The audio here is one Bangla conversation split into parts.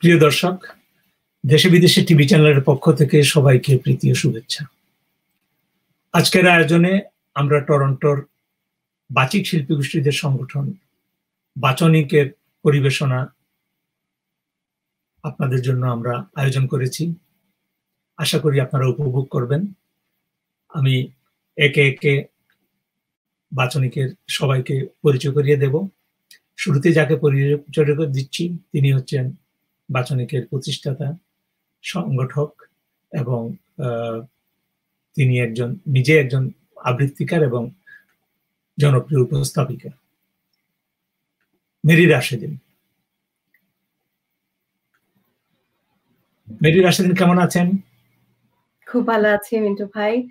প্রিয় দর্শক দেশে বিদেশে টিভি চ্যানেলের পক্ষ থেকে সবাইকে প্রীতি ও শুভেচ্ছা। আজকের আয়োজনে আমরা টরন্টোর বাচিক শিল্পী গোষ্ঠীদের সংগঠন বাচনিকের পরিবেশনা আপনাদের জন্য আমরা আয়োজন করেছি। আশা করি আপনারা উপভোগ করবেন। আমি একে একে বাচনিকের সবাইকে পরিচয় করিয়ে দেব। শুরুতে যাকে পরিচয় দিচ্ছি, তিনি হচ্ছেন বাচনিকের প্রতিষ্ঠাতা, সংগঠক এবং তিনি একজন, নিজে একজন আবৃত্তিকার এবং জনপ্রিয় উপস্থাপিকা। মেরি রাশেদিন। মেরি রাশেদিন কেমন আছেন? খুব ভালো আছি মিন্টু ভাই।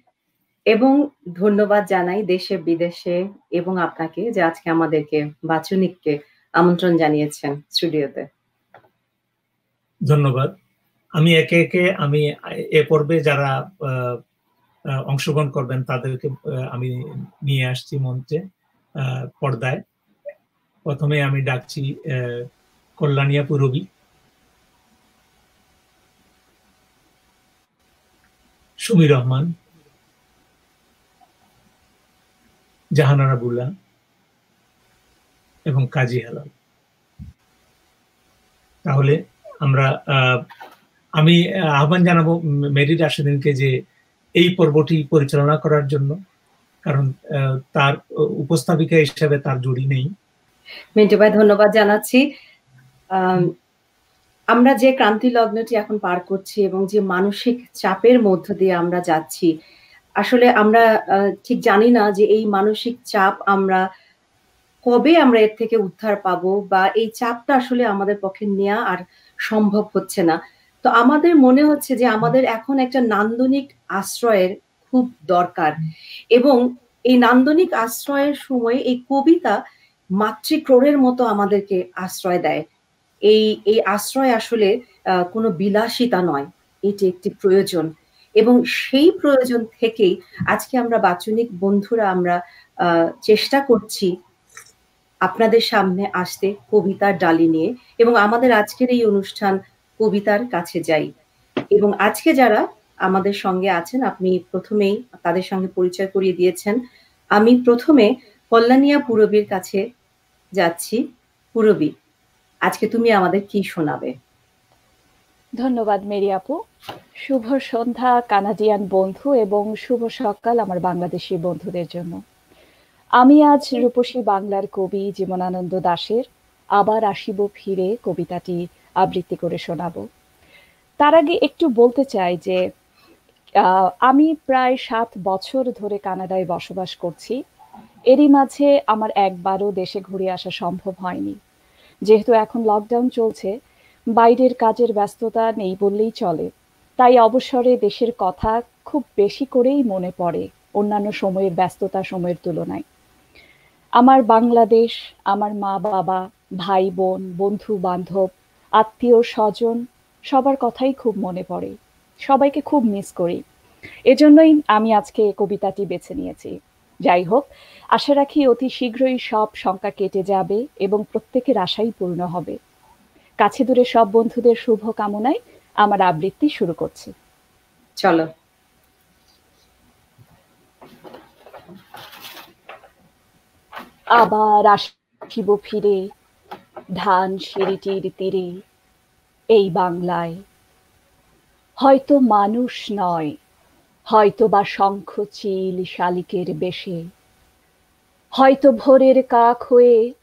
এবং ধন্যবাদ জানাই দেশে, বিদেশে এবং আপনাকে যে আজকে আমাদেরকে বাচনিককে আমন্ত্রণ জানিয়েছেন স্টুডিওতে। ধন্যবাদ। আমি একে একে, আমি এ পর্বে যারা অংশগ্রহণ করবেন তাদেরকে আমি নিয়ে আসছি মঞ্চে পর্দায়। প্রথমে আমি ডাকছি কল্যাণিয়া পুরবী। সুমি রহমান। জাহানারা বুল্লা। এবং কাজী হেলাল। তাহলে আমরা আমি আহ্বান জানাব মেরি রাশেদিনকে যে এই পর্বটি পরিচালনা করার জন্য, কারণ তার উপস্থাপিকা হিসেবে তার জুড়ি নেই। মিন্টু ভাই, ধন্যবাদ জানাচ্ছি। আমরা যে ক্রান্তি লগ্নটি এখন পার করছি এবং যে মানসিক চাপের মধ্য দিয়ে আমরা যাচ্ছি, আসলে আমরা ঠিক জানি না যে এই মানসিক চাপ আমরা কবে আমরা এর থেকে উদ্ধার পাবো বা এই চাপটা আসলে আমাদের পক্ষে নেওয়া আর সম্ভব হচ্ছে না। তো আমাদের মনে হচ্ছে যে আমাদের এখন একটা নান্দনিক আশ্রয়ের খুব দরকার এবং এই নান্দনিক আশ্রয়ের সময় এই কবিতা মাতৃক্রোড়ের মতো আমাদেরকে আশ্রয় দেয়। এই এই আশ্রয় আসলে কোনো বিলাসিতা নয়, এটি একটি প্রয়োজন এবং সেই প্রয়োজন থেকেই আজকে আমরা বাচনিক বন্ধুরা আমরা চেষ্টা করছি আপনাদের সামনে আসতে কবিতার ডালি নিয়ে এবং আমাদের আজকের এই অনুষ্ঠান কবিতার কাছে যাই। এবং আজকে যারা আমাদের সঙ্গে আছেন, আপনি প্রথমেই তাদের সঙ্গে পরিচয় করিয়ে দিয়েছেন। আমি প্রথমে কল্যাণিয়া পুরবীর কাছে যাচ্ছি। পুরবী, আজকে তুমি আমাদের কি শোনাবে? ধন্যবাদ মেরি আপু। শুভ সন্ধ্যা, কানাডিয়ান বন্ধু এবং শুভ সকাল আমার বাংলাদেশি বন্ধুদের জন্য। আমি আজ রূপসী বাংলার কবি জীবনানন্দ দাশের আবার আসিব ফিরে কবিতাটি আবৃত্তি করে শোনাব। তার আগে একটু বলতে চাই যে আমি প্রায় সাত বছর ধরে কানাডায় বসবাস করছি। এরই মাঝে আমার একবারও দেশে ঘুরে আসা সম্ভব হয়নি। যেহেতু এখন লকডাউন চলছে, বাইরের কাজের ব্যস্ততা নেই বললেই চলে। তাই অবসরে দেশের কথা খুব বেশি করেই মনে পড়ে অন্যান্য সময়ের ব্যস্ততা সময়ের তুলনায়। আমার বাংলাদেশ, আমার মা বাবা, ভাই বোন, বন্ধু বান্ধব, আত্মীয় স্বজন, সবার কথাই খুব মনে পড়ে। সবাইকে খুব মিস করি। এজন্যই আমি আজকে কবিতাটি বেছে নিয়েছি। যাই হোক, আশা রাখি অতি শীঘ্রই সব শঙ্কা কেটে যাবে এবং প্রত্যেকের আশাই পূর্ণ হবে। কাছে দূরে সব বন্ধুদের শুভ কামনায় আমার আবৃত্তি শুরু করছি। চলো। আবার আসিব ফিরে ধান সিঁড়িটির তীরে এই বাংলায়। হয়তো মানুষ নয় হয়তো বা শঙ্খ চিল শালিকের বেশে। হয়তো ভোরের কাক হয়ে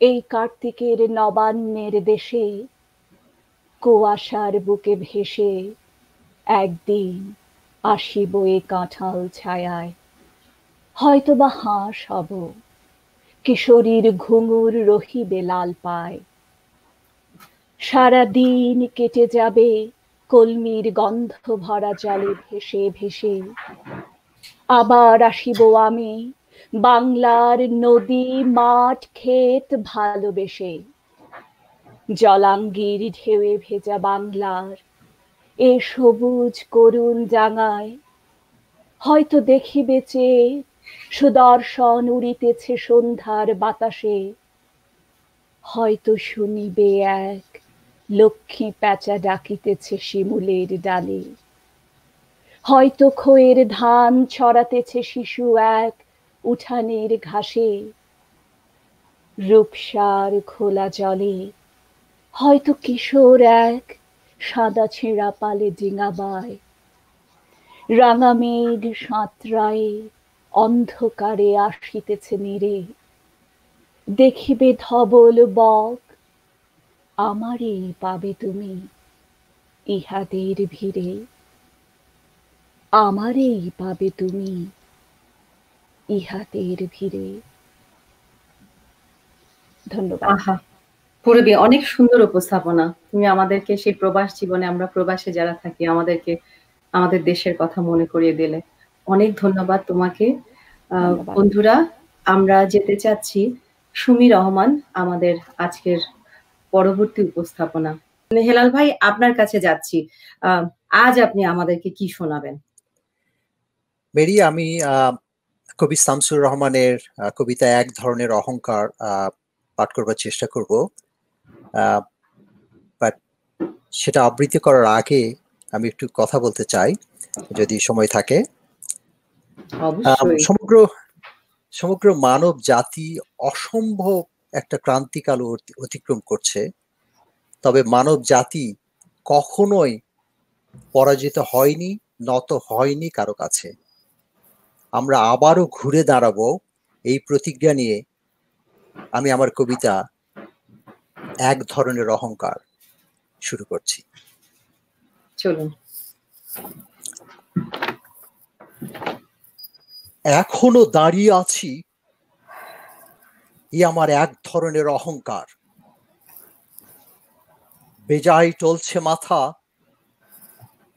এই কার্তিকের নবান্নের দেশে। কুয়াশার বুকে ভেসে একদিন আসিব এ কাঁঠাল ছায়ায়। হয়তো বা হাঁস হব কিশোরীর ঘুঙুর রহিবে লাল পায়। সারা দিন কেটে যাবে, কলমির গন্ধ ভরা জলে ভেসে ভেসে। আবার আসিব আমি, বাংলার নদী মাঠ ক্ষেত ভালোবেসে। জলাঙ্গির ঢেউয়ে ভেজা বাংলার এ সবুজ করুণ জাঙায় হয়তো দেখিবে চেয়ে সুদর্শন উড়িতেছে সন্ধ্যার বাতাসে। হয়তো শুনিবে এক লক্ষ্মী প্যাঁচা ডাকিতেছে শিমুলের ডালে। হয়তো খোয়ের ধান ছড়াতেছে শিশু এক উঠানের ঘাসে। রূপসার খোলা জলে হয়তো কিশোর এক সাদা ছেঁড়া পালে ডিঙাবায়। রাঙা মেঘ সাঁতরায়ে অন্ধকারে আসিতেছে নিরে। দেখিবে ধবল বক আমারই পাবে তুমি ইহাদের ভিড়ে। আমারই পাবে তুমি ইহাদের ভিড়ে। ধন্যবাদ। আহা, পূরবী, অনেক সুন্দর উপস্থাপনা। তুমি আমাদেরকে সেই প্রবাস জীবনে, আমরা প্রবাসে যারা থাকি, আমাদেরকে, আমাদের দেশের কথা মনে করিয়ে দিলে। অনেক ধন্যবাদ তোমাকে। বন্ধুরা আমরা যেতে চাচ্ছি সুমি রহমান আমাদের আজকের পরবর্তী উপস্থাপনা। হেলাল ভাই আপনার কাছে যাচ্ছি। আজ আপনি আমাদেরকে কি শোনাবেন? মেরি আমি কবি শামসুর রহমানের কবিতা এক ধরনের অহংকার পাঠ করবার চেষ্টা করব। বাট সেটা আবৃত্তি করার আগে আমি একটু কথা বলতে চাই যদি সময় থাকে। সমগ্র সমগ্র মানব জাতি অসম্ভব একটা ক্রান্তিকাল অতিক্রম করছে। তবে মানব জাতি কখনোই পরাজিত হয়নি নত হয়নি কারও কাছে। আমরা আবারও ঘুরে দাঁড়াবো এই প্রতিজ্ঞা নিয়ে। আমি আমার কবিতা এক ধরনের অহংকার শুরু করছি। চলুন। এখনও দাঁড়িয়ে আছি ই আমার এক ধরনের অহংকার। বেজায় টলছে মাথা,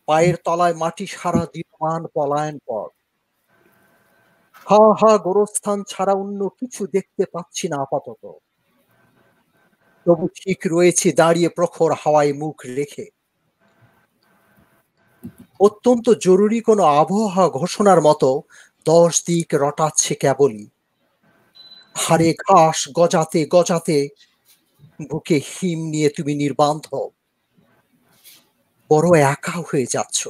পায়ের তলায় মাটি সারা দিনমান পলায়ন পর হা হা, গোরস্থান ছাড়া অন্য কিছু দেখতে পাচ্ছি না আপাতত। তবু ঠিক রয়েছে, দাঁড়িয়ে প্রখর হাওয়ায় মুখ রেখে। অত্যন্ত জরুরি কোনো আবহাওয়া ঘোষণার মতো দশ দিক রটাচ্ছে কেবলই। হারে ঘাস গজাতে গজাতে বুকে হিম নিয়ে তুমি নির্বান্ধ। বড় একা হয়ে যাচ্ছ।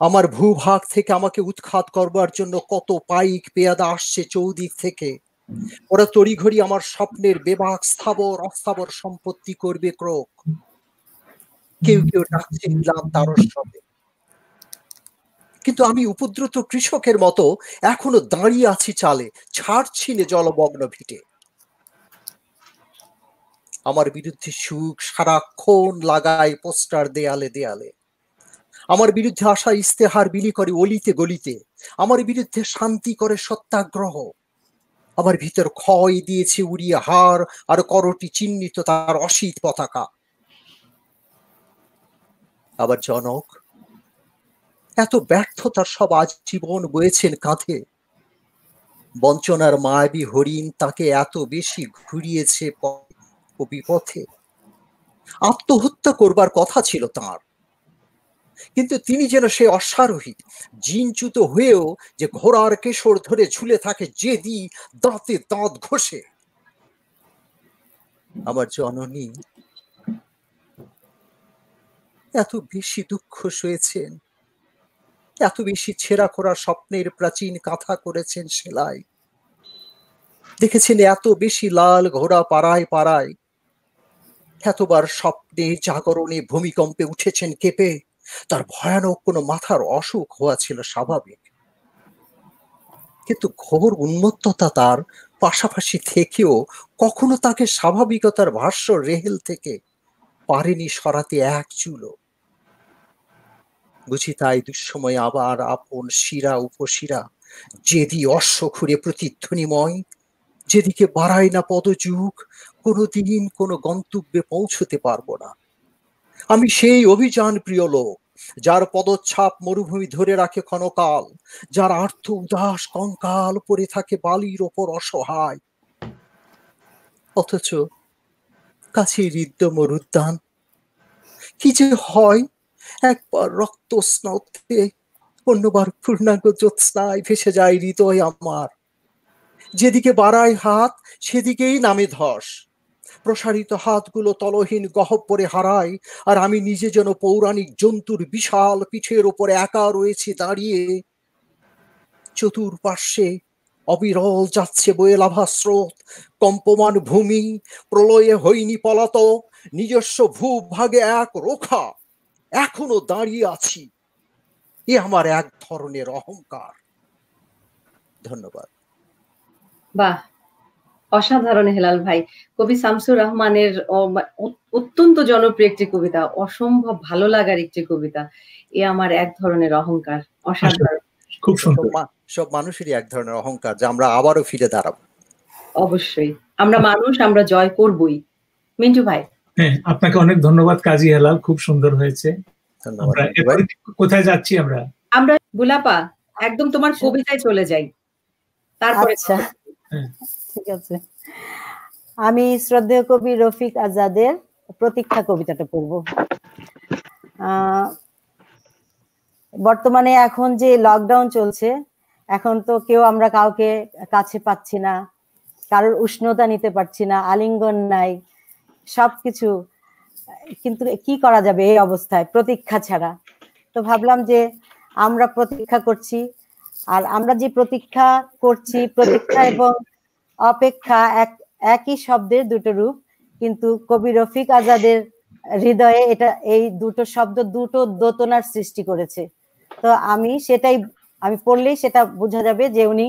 আমার ভূভাগ থেকে আমাকে উৎখাত করবার জন্য কত পাইক পেয়াদা আসছে চৌদিক থেকে। ওরা তড়িঘড়ি আমার স্বপ্নের বেবাক স্থাবর, অস্থাবর সম্পত্তি করবে ক্রোক। কেউ কেউ ডাকছে, নিলাম তার তারস্বরে। কিন্তু আমি উপদ্রুত কৃষকের মতো এখনও দাঁড়িয়ে আছি চালে, ছাড়ছি নে জলমগ্ন ভিটে। আমার বিরুদ্ধে সুখ সারাক্ষণ লাগায় পোস্টার দেয়ালে দেয়ালে। আমার বিরুদ্ধে আসা ইস্তেহার বিলি করে অলিতে গলিতে। আমার বিরুদ্ধে শান্তি করে সত্যাগ্রহ। আমার ভিতর ক্ষয় দিয়েছে উড়িয়ে হার আর করটি চিহ্নিত তার অসিত পতাকা। আবার জনক এত ব্যর্থতার সব আজ জীবন বয়েছেন কাঁধে। বঞ্চনার মায়াবী হরিণ তাকে এত বেশি ঘুরিয়েছে বিপথে। আত্মহত্যা করবার কথা ছিল তার। কিন্তু তিনি যেন সে অশ্বারোহী, জিনচ্যুত হয়েও যে ঘোড়ার কেশর ধরে ঝুলে থাকে যে দি দাঁতে দাঁত ঘষে। আমার জননী, এত বেশি দুঃখ সয়েছেন এত বেশি ছেঁড়া খোড়া স্বপ্নের প্রাচীন কাঁথা করেছেন সেলাই। দেখেছেন এত বেশি লাল ঘোড়া পাড়ায় পাড়ায়। এতবার স্বপ্নে জাগরণে ভূমিকম্পে উঠেছেন কেঁপে। তার ভয়ানক কোনো মাথার অসুখ হওয়া ছিল স্বাভাবিক। কিন্তু ঘোর উন্মত্ততা তার পাশাপাশি থেকেও কখনো তাকে স্বাভাবিকতার ভাষ্য রেহেল থেকে পারেনি সরাতে এক চুলো। বুঝি তাই দুঃসময় আবার আপন শিরা উপশিরা। যেদি অশ্ব খুঁড়ে প্রতিধ্বনিময়, যেদিকে বাড়ায় না পদযুগ, কোনোদিন কোনো গন্তব্যে পৌঁছতে পারব না। আমি সেই অভিযান প্রিয় লোক, যার পদচ্ছাপ মরুভূমি ধরে রাখে ক্ষণকাল, যার আর্থ উদাস কঙ্কাল পরে থাকে বালির ওপর অসহায়। অথচ কাছে হৃদ্য মরুদ্যান কি যে হয় একবার রক্ত স্নাতে অন্যবার পূর্ণাঙ্গ জ্যোৎস্নায় ভেসে যায় হৃদয় আমার। যেদিকে বাড়ায় হাত, সেদিকেই নামে ধস। প্রসারিত হাতগুলো তলহীন গহব্বরে হারায়, আর আমি নিজে যেন পৌরাণিক জন্তুর বিশাল পিঠের ওপরে একা রয়েছি দাঁড়িয়ে। চতুর্পার্শ্বে অবিরল যাচ্ছে বয়ে লাভা স্রোত, কম্পমান ভূমি, প্রলয়ে হইনি পলাতক, নিজস্ব ভূভাগে এক রোখা। এখনও দাঁড়িয়ে আছি। এ আমার এক ধরনের অহংকার। ধন্যবাদ। বাহ অসাধারণ হেলাল ভাই। কবি শামসুর রহমানের অত্যন্ত জনপ্রিয় একটি কবিতা অসম্ভব ভালো লাগার একটি কবিতা। এ আমার এক ধরনের অহংকার অসাধারণ। খুব সুন্দর। সব মানুষেরই এক ধরনের অহংকার যে আমরা আবারও ফিরে দাঁড়াবো। অবশ্যই। আমরা মানুষ আমরা জয় করবই। মিন্টু ভাই হ্যাঁ আপনাকে অনেক ধন্যবাদ কাজী হেলাল খুব সুন্দর হয়েছে। কোথায় যাচ্ছি আমরা? আমরা গুলাপা একদম তোমার কবিতায় চলে যাই। তারপরে আচ্ছা। ঠিক আছে। আমি শ্রদ্ধেয় কবি রফিক আজাদের প্রতীক্ষা কবিতাটা পড়ব। বর্তমানে এখন যে লকডাউন চলছে এখন তো কেউ আমরা কাউকে কাছে পাচ্ছি না কারোর উষ্ণতা নিতে পারছি না আলিঙ্গন নাই সবকিছু, কিন্তু কি করা যাবে এই অবস্থায় প্রতীক্ষা ছাড়া? তো ভাবলাম যে আমরা প্রতীক্ষা করছি, আর আমরা যে প্রতীক্ষা করছি, প্রতীক্ষা এবং অপেক্ষা এক, একই শব্দের দুটো রূপ, কিন্তু কবি রফিক আজাদের হৃদয়ে এটা, এই দুটো শব্দ দুটো দোতনার সৃষ্টি করেছে। তো আমি সেটাই, আমি পড়লেই সেটা বোঝা যাবে যে উনি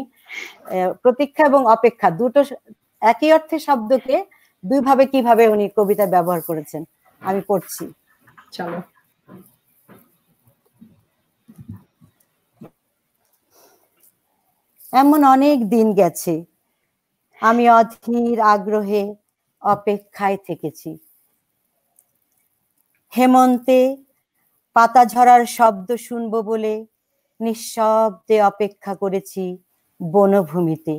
প্রতীক্ষা এবং অপেক্ষা দুটো একই অর্থে শব্দকে দুইভাবে কীভাবে উনি কবিতা ব্যবহার করেছেন আমি পড়ছি। চলো। এমন অনেক দিন গেছে আমি অধীর আগ্রহে অপেক্ষায় থেকেছি। হেমন্তে পাতা ঝরার শব্দ শুনব বলে নিঃশব্দে অপেক্ষা করেছি বনভূমিতে।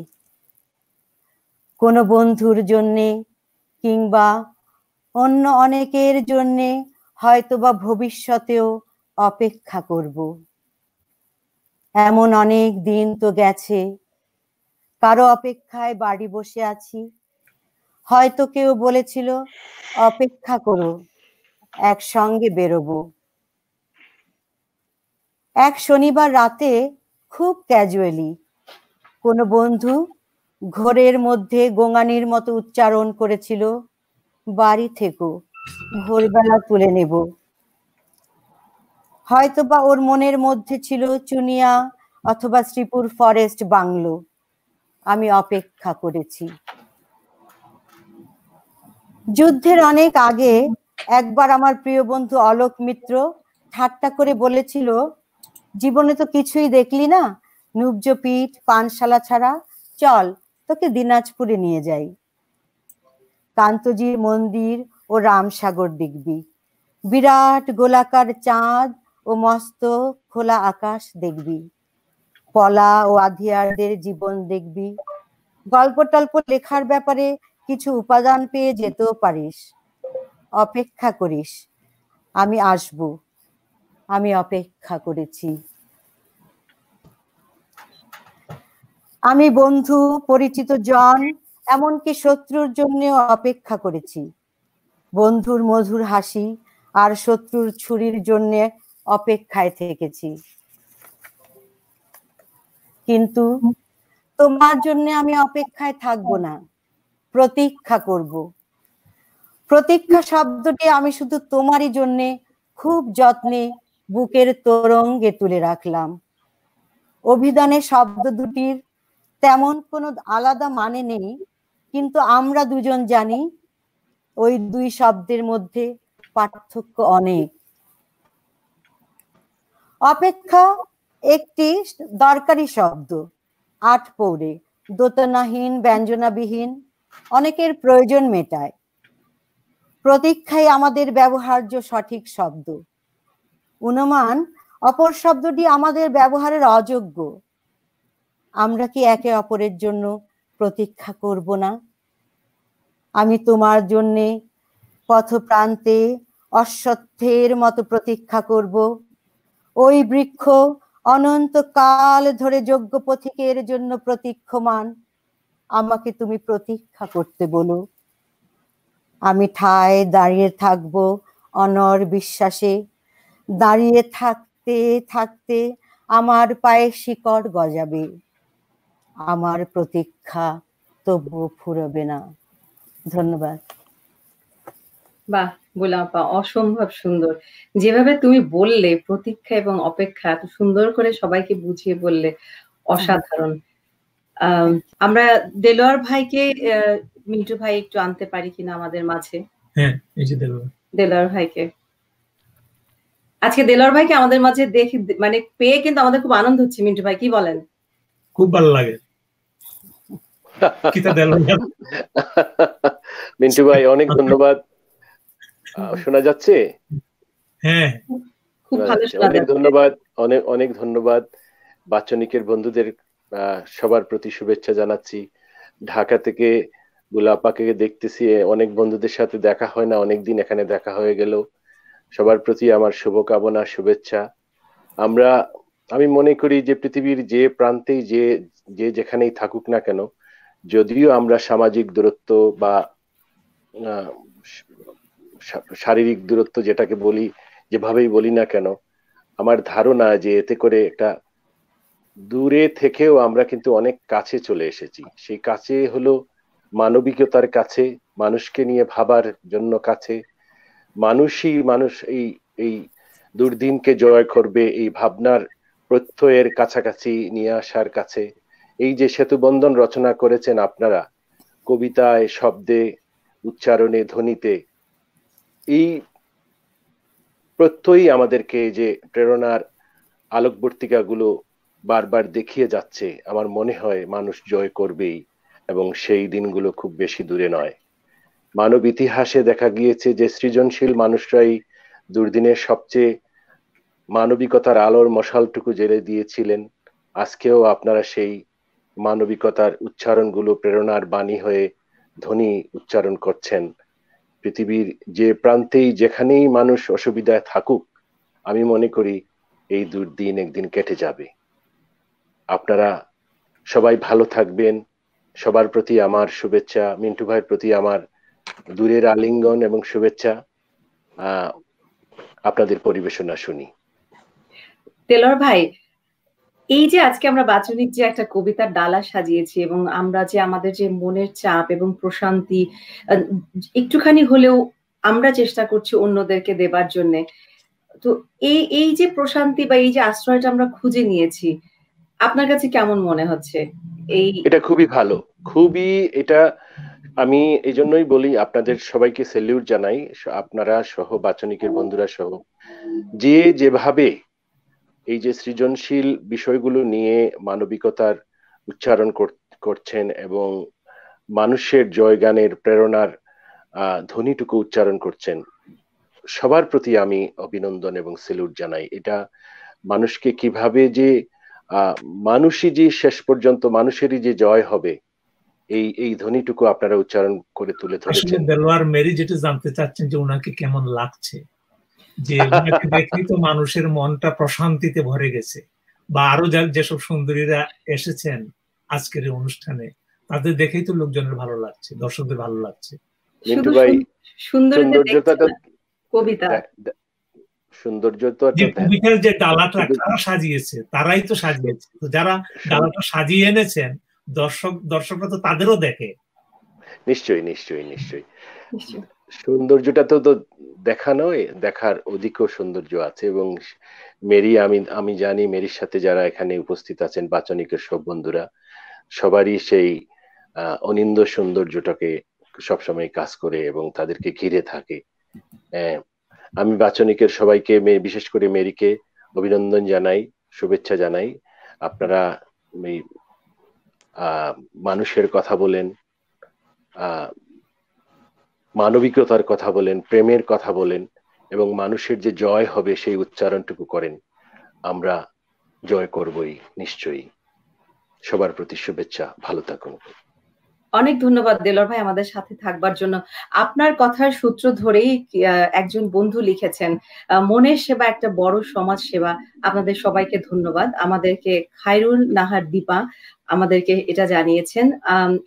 কোনো বন্ধুর জন্যে কিংবা অন্য অনেকের জন্যে হয়তোবা ভবিষ্যতেও অপেক্ষা করব। এমন অনেক দিন তো গেছে, কারও অপেক্ষায় বাড়ি বসে আছি। হয়তো কেউ বলেছিল, অপেক্ষা করো, একসঙ্গে বেরোবো। এক শনিবার রাতে খুব ক্যাজুয়ালি কোনো বন্ধু ঘোরের মধ্যে গোঙানির মতো উচ্চারণ করেছিল, বাড়ি থেকো, ভোরবেলা তুলে নেব। হয়তোবা ওর মনের মধ্যে ছিল চুনিয়া অথবা শ্রীপুর ফরেস্ট বাংলো, আমি অপেক্ষা করেছি। যুদ্ধের অনেক আগে একবার আমার প্রিয় বন্ধু অলোক মিত্র ঠাট্টা করে বলেছিল, জীবনে তো কিছুই দেখলি না নুব্জ পিঠ পানশালা ছাড়া, চল তোকে দিনাজপুরে নিয়ে যাই। কান্তজির মন্দির ও রামসাগর দেখবি। বিরাট গোলাকার চাঁদ ও মস্ত খোলা আকাশ দেখবি। পলা ও আধিয়ারদের জীবন দেখবি। গল্প টল্প লেখার ব্যাপারে কিছু উপাদান পেয়ে যেতেও পারিস। অপেক্ষা করিস। আমি আসব। আমি অপেক্ষা করেছি। আমি বন্ধু, পরিচিত জন, এমনকি শত্রুর জন্য অপেক্ষা করেছি। বন্ধুর মধুর হাসি আর শত্রুর ছুরির জন্য অপেক্ষায় থেকেছি। কিন্তু তোমার জন্য আমি অপেক্ষায় থাকব না, প্রতীক্ষা করব। প্রতীক্ষা শব্দটি আমি শুধু তোমারই জন্যে খুব যত্নে বুকের তরঙ্গে তুলে রাখলাম। অভিধানে শব্দ দুটির তেমন কোনো আলাদা মানে নেই, কিন্তু আমরা দুজন জানি ওই দুই শব্দের মধ্যে পার্থক্য অনেক। অপেক্ষা একটি দরকারি শব্দ, আট পৌরে, দোতনাহীন, ব্যঞ্জনাবিহীন, অনেকের প্রয়োজন মেটায়। প্রতীক্ষাই আমাদের ব্যবহার্য সঠিক শব্দ। অনুমান, অপর শব্দটি আমাদের ব্যবহারের অযোগ্য। আমরা কি একে অপরের জন্য প্রতীক্ষা করব না? আমি তোমার জন্যে পথপ্রান্তে অশ্বত্থের মতো প্রতীক্ষা করব। ওই বৃক্ষ অনন্তকাল ধরে যোগ্য পথিকের জন্য প্রতীক্ষমান। আমাকে তুমি প্রতীক্ষা করতে বলো। আমি ঠায় দাঁড়িয়ে থাকব অনর বিশ্বাসে। দাঁড়িয়ে থাকতে থাকতে আমার পায়ে শিকড় গজাবে। আমার প্রতীক্ষা তবুও ফুরবে না। ধন্যবাদ। বাহ গোলাপা অসম্ভব সুন্দর। যেভাবে তুমি বললে প্রতীক্ষা এবং অপেক্ষা এত সুন্দর করে সবাইকে বুঝিয়ে বললে অসাধারণ। আমরা দেলোয়ার ভাইকে মিন্টু ভাই একটু আনতে পারি কিনা আমাদের মাঝে? হ্যাঁ এই যে দেলোয়ার। দেলোয়ার ভাইকে। আজকে দেলোয়ার ভাইকে আমাদের মাঝে দেখে মানে পেয়ে কিন্তু আমাদের খুব আনন্দ হচ্ছে মিন্টু ভাই কি বলেন? খুব ভালো লাগে। মিন্টু ভাই অনেক ধন্যবাদ। শোনা যাচ্ছে? হ্যাঁ। অনেক ধন্যবাদ অনেক অনেক ধন্যবাদ। বাচ্চনিকের বন্ধুদের সবার প্রতি শুভেচ্ছা জানাচ্ছি। ঢাকা থেকে গুলাপাকে দেখতেছি অনেক বন্ধুদের সাথে দেখা হয় না অনেকদিন এখানে দেখা হয়ে গেল। সবার প্রতি আমার শুভকামনা শুভেচ্ছা। আমরা আমি মনে করি যে পৃথিবীর যে প্রান্তেই যে যে যেখানেই থাকুক না কেন যদিও আমরা সামাজিক দূরত্ব বা শারীরিক দূরত্ব যেটাকে বলি, যেভাবেই বলি না কেন, আমার ধারণা যে এতে করে একটা দূরে থেকেও আমরা কিন্তু অনেক কাছে চলে এসেছি। সেই কাছে হলো মানবিকতার কাছে, মানুষকে নিয়ে ভাবার জন্য কাছে। মানুষই মানুষ এই এই দুর্দিনকে জয় করবে এই ভাবনার প্রত্যয়ের কাছাকাছি নিয়ে আসার কাছে। এই যে সেতু বন্ধন রচনা করেছেন আপনারা, কবিতায়, শব্দে, উচ্চারণে, ধ্বনিতে, এই প্রত্যয়ই আমাদেরকে যে প্রেরণার আলোকবর্তিকাগুলো বারবার দেখিয়ে যাচ্ছে। আমার মনে হয় মানুষ জয় করবেই এবং সেই দিনগুলো খুব বেশি দূরে নয়। মানব ইতিহাসে দেখা গিয়েছে যে সৃজনশীল মানুষরাই দুর্দিনের সবচেয়ে মানবিকতার আলোর মশালটুকু জেলে দিয়েছিলেন। আজকেও আপনারা সেই মানবিকতার উচ্চারণগুলো প্রেরণার বাণী হয়ে ধ্বনি উচ্চারণ করছেন। পৃথিবীর যে প্রান্তেই যেখানেই মানুষ অসুবিধায় থাকুক, আমি মনে করি এই দুর্দিন একদিন কেটে যাবে। আপনারা সবাই ভালো থাকবেন। সবার প্রতি আমার শুভেচ্ছা, মিন্টু ভাইয়ের প্রতি আমার দূরের আলিঙ্গন এবং শুভেচ্ছা। আপনাদের পরিবেশনা শুনি। তেলর ভাই এই যে আজকে আমরা বাচনিক যে একটা কবিতার ডালা সাজিয়েছি এবং আমরা যে আমাদের যে মনের চাপ এবং প্রশান্তি একটুখানি হলেও আমরা চেষ্টা করছি অন্যদেরকে দেবার জন্য, তো এই এই যে প্রশান্তি বা এই যে আশ্রয়টা আমরা খুঁজে নিয়েছি, আপনার কাছে কেমন মনে হচ্ছে? এই এটা খুবই ভালো, খুবই এটা আমি এই জন্যই বলি আপনাদের সবাইকে সেলিউট জানাই, আপনারা সহ বাচনিকের বন্ধুরা সহ, যে যেভাবে এই যে সৃজনশীল বিষয়গুলো নিয়ে মানবিকতার উচ্চারণ করছেন এবং মানুষের জয়গানের প্রেরণার ধ্বনিটুকু উচ্চারণ করছেন, সবার প্রতি আমি অভিনন্দন এবং সেলুট জানাই। এটা মানুষকে কীভাবে যে মানুষই যে শেষ পর্যন্ত মানুষেরই যে জয় হবে, এই এই ধ্বনিটুকু আপনারা উচ্চারণ করে তুলে ধরেছেন। দেলোয়ার মেরি যেটা জানতে চাচ্ছেন যে ওনাকে কেমন লাগছে? যে দেখেই তো মানুষের মনটা প্রশান্তিতে ভরে গেছে। বা আরও যেসব সুন্দরীরা এসেছেন আজকের অনুষ্ঠানে তাদের দেখেই তো লোকজনের ভালো লাগছে দর্শকদের ভালো লাগছে। কবিতা। সৌন্দর্য তো কবিতার যে ডালাটা তারা সাজিয়েছে তারাই তো সাজিয়েছে। তো যারা ডালাটা সাজিয়ে এনেছেন দর্শক দর্শকরা তো তাদেরও দেখে। নিশ্চয়ই নিশ্চয়ই। নিশ্চয়ই। সৌন্দর্যটা তো তো দেখা নয়, দেখার অধিকও সৌন্দর্য আছে এবং মেরি, আমি আমি জানি মেরির সাথে যারা এখানে উপস্থিত আছেন, বাচনিকের সব বন্ধুরা, সবারই সেই অনিন্দ সৌন্দর্যটাকে সবসময় কাজ করে এবং তাদেরকে ঘিরে থাকে। আমি বাচনিকের সবাইকে বিশেষ করে মেরিকে অভিনন্দন জানাই, শুভেচ্ছা জানাই। আপনারা মানুষের কথা বলেন মানবিকতার কথা বলেন, প্রেমের কথা বলেন এবং মানুষের যে জয় হবে সেই উচ্চারণটুকু করেন, আমরা জয় করবই নিশ্চয়ই। সবার প্রতি শুভেচ্ছা, ভালো থাকুন। অনেক ধন্যবাদ দেলর ভাই আমাদের সাথে থাকবার জন্য। আপনার কথার সূত্র ধরেই একজন বন্ধু লিখেছেন মনের সেবা একটা বড় সমাজ সেবা। আপনাদের সবাইকে ধন্যবাদ। আমাদেরকে খায়রুল নাহার দীপা আমাদেরকে এটা জানিয়েছেন।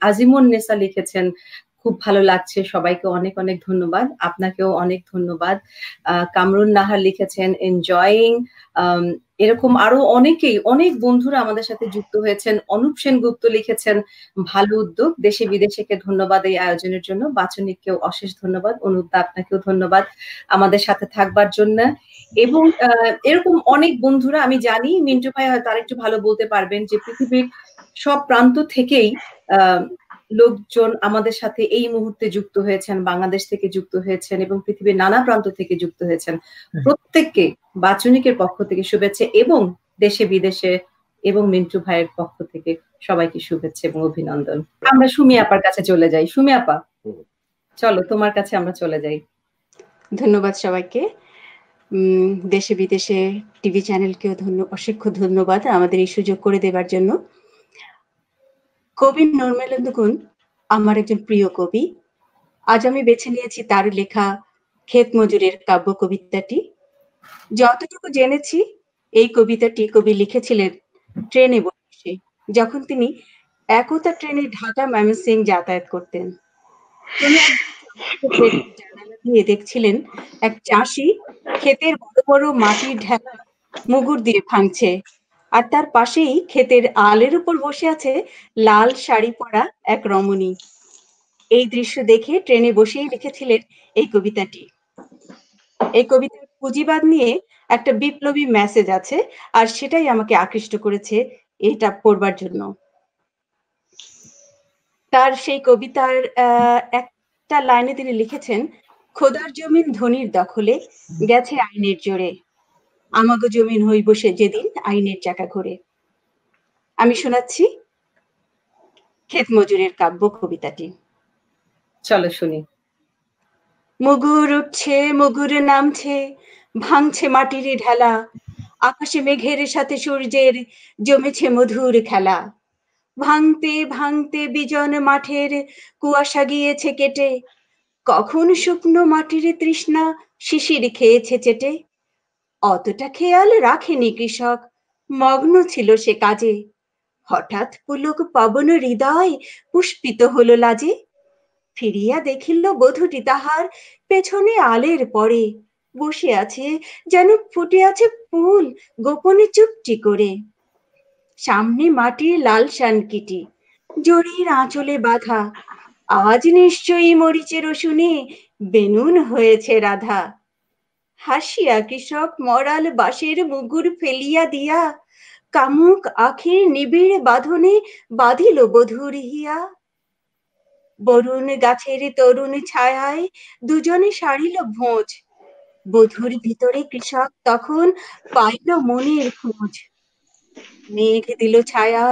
আজিমুন নেসা লিখেছেন খুব ভালো লাগছে। সবাইকে অনেক অনেক ধন্যবাদ। আপনাকেও অনেক ধন্যবাদ। কামরুন নাহার লিখেছেন এনজয়িং এরকম আরও অনেকেই, অনেক বন্ধুরা আমাদের সাথে যুক্ত হয়েছেন। অনুপ সেনগুপ্ত লিখেছেন, ভালো উদ্যোগ, দেশে বিদেশেকে ধন্যবাদ এই আয়োজনের জন্য। বাচনিককেও অশেষ ধন্যবাদ। অনুপদা আপনাকেও ধন্যবাদ আমাদের সাথে থাকবার জন্য। এবং এরকম অনেক বন্ধুরা, আমি জানি, মিন্টু ভাই হয়তো আরেকটু ভালো বলতে পারবেন যে পৃথিবীর সব প্রান্ত থেকেই লোকজন আমাদের সাথে এই মুহূর্তে যুক্ত হয়েছেন বাংলাদেশ থেকে যুক্ত হয়েছেন এবং পৃথিবীর নানা প্রান্ত থেকে যুক্ত হয়েছেন। প্রত্যেককে বাচনিকের পক্ষ থেকে শুভেচ্ছা এবং দেশে বিদেশে এবং মিন্টু ভাইয়ের পক্ষ থেকে সবাইকে শুভেচ্ছা এবং অভিনন্দন। আমরা সুমি আপার কাছে চলে যাই। সুমি আপা চলো তোমার কাছে আমরা চলে যাই। ধন্যবাদ সবাইকে। দেশে বিদেশে টিভি চ্যানেলকেও ধন্য অসংখ্য ধন্যবাদ আমাদের এই সুযোগ করে দেবার জন্য। কবি নর্মেলেন্দু গুণ আমার একজন প্রিয় কবি। আজ আমি বেছে নিয়েছি তার লেখা ক্ষেত মজুরের কাব্য কবিতাটি। যতটুকু জেনেছি, এই কবিতাটি কবি লিখেছিলেন ট্রেনে বসে, যখন তিনি একতা ট্রেনে ঢাকা ময়মনসিং যাতায়াত করতেন। দিয়ে দেখছিলেন এক চাষি ক্ষেতের বড় বড় মাটির ঢেলা মুগুর দিয়ে ভাঙছে। আর তার পাশেই ক্ষেতের আলের উপর বসে আছে লাল শাড়ি পরা এক রমণী। এই দৃশ্য দেখে ট্রেনে বসেই লিখেছিলেন এই কবিতাটি। এই কবিতার পুঁজিবাদ নিয়ে একটা বিপ্লবী মেসেজ আছে আর সেটাই আমাকে আকৃষ্ট করেছে এটা পড়বার জন্য। তার সেই কবিতার একটা লাইনে তিনি লিখেছেন, খোদার জমিন ধনির দখলে গেছে আইনের জোরে। আমাগো জমিন হইব সে যেদিন আইনের চাকা ঘুরে। আমি শোনাচ্ছি ক্ষেত মজুরের কাব্য কবিতাটি। চলো শুনি। মুগুর উঠছে মুগুর নামছে ভাঙছে মাটির ঢেলা আকাশে মেঘের সাথে সূর্যের জমেছে মধুর খেলা। ভাঙতে ভাঙতে বিজন মাঠের কুয়াশা গিয়েছে কেটে কখন শুকনো মাটির তৃষ্ণা শিশির খেয়েছে চেটে। অতটা খেয়াল রাখেনি কৃষক। মগ্ন ছিল সে কাজে। হঠাৎ পুলক পবন হৃদয় পুষ্পিত হলো লাজে। ফিরিয়া দেখিল বধূটি তাহার পেছনে আলের পরে। বসে আছে, যেন ফুটে আছে ফুল, গোপনে চুপটি করে। সামনে মাটির লাল শানকিটি জড়ির আঁচলে বাঁধা। আজ নিশ্চয়ই মরিচের রসুনে বেনুন হয়েছে রাধা। হাসিয়া কৃষক মরাল বাঁশের মুগুর ফেলিয়া দিয়া কামুক আখির নিবিড় বাঁধনে বাঁধিল বধুর হিয়া। বরুণ গাছের তরুণ ছায়ায় দুজনে সারিল ভোজ। বধুর ভিতরে কৃষক তখন পাইল মনের খোঁজ। মেঘ দিল ছায়া,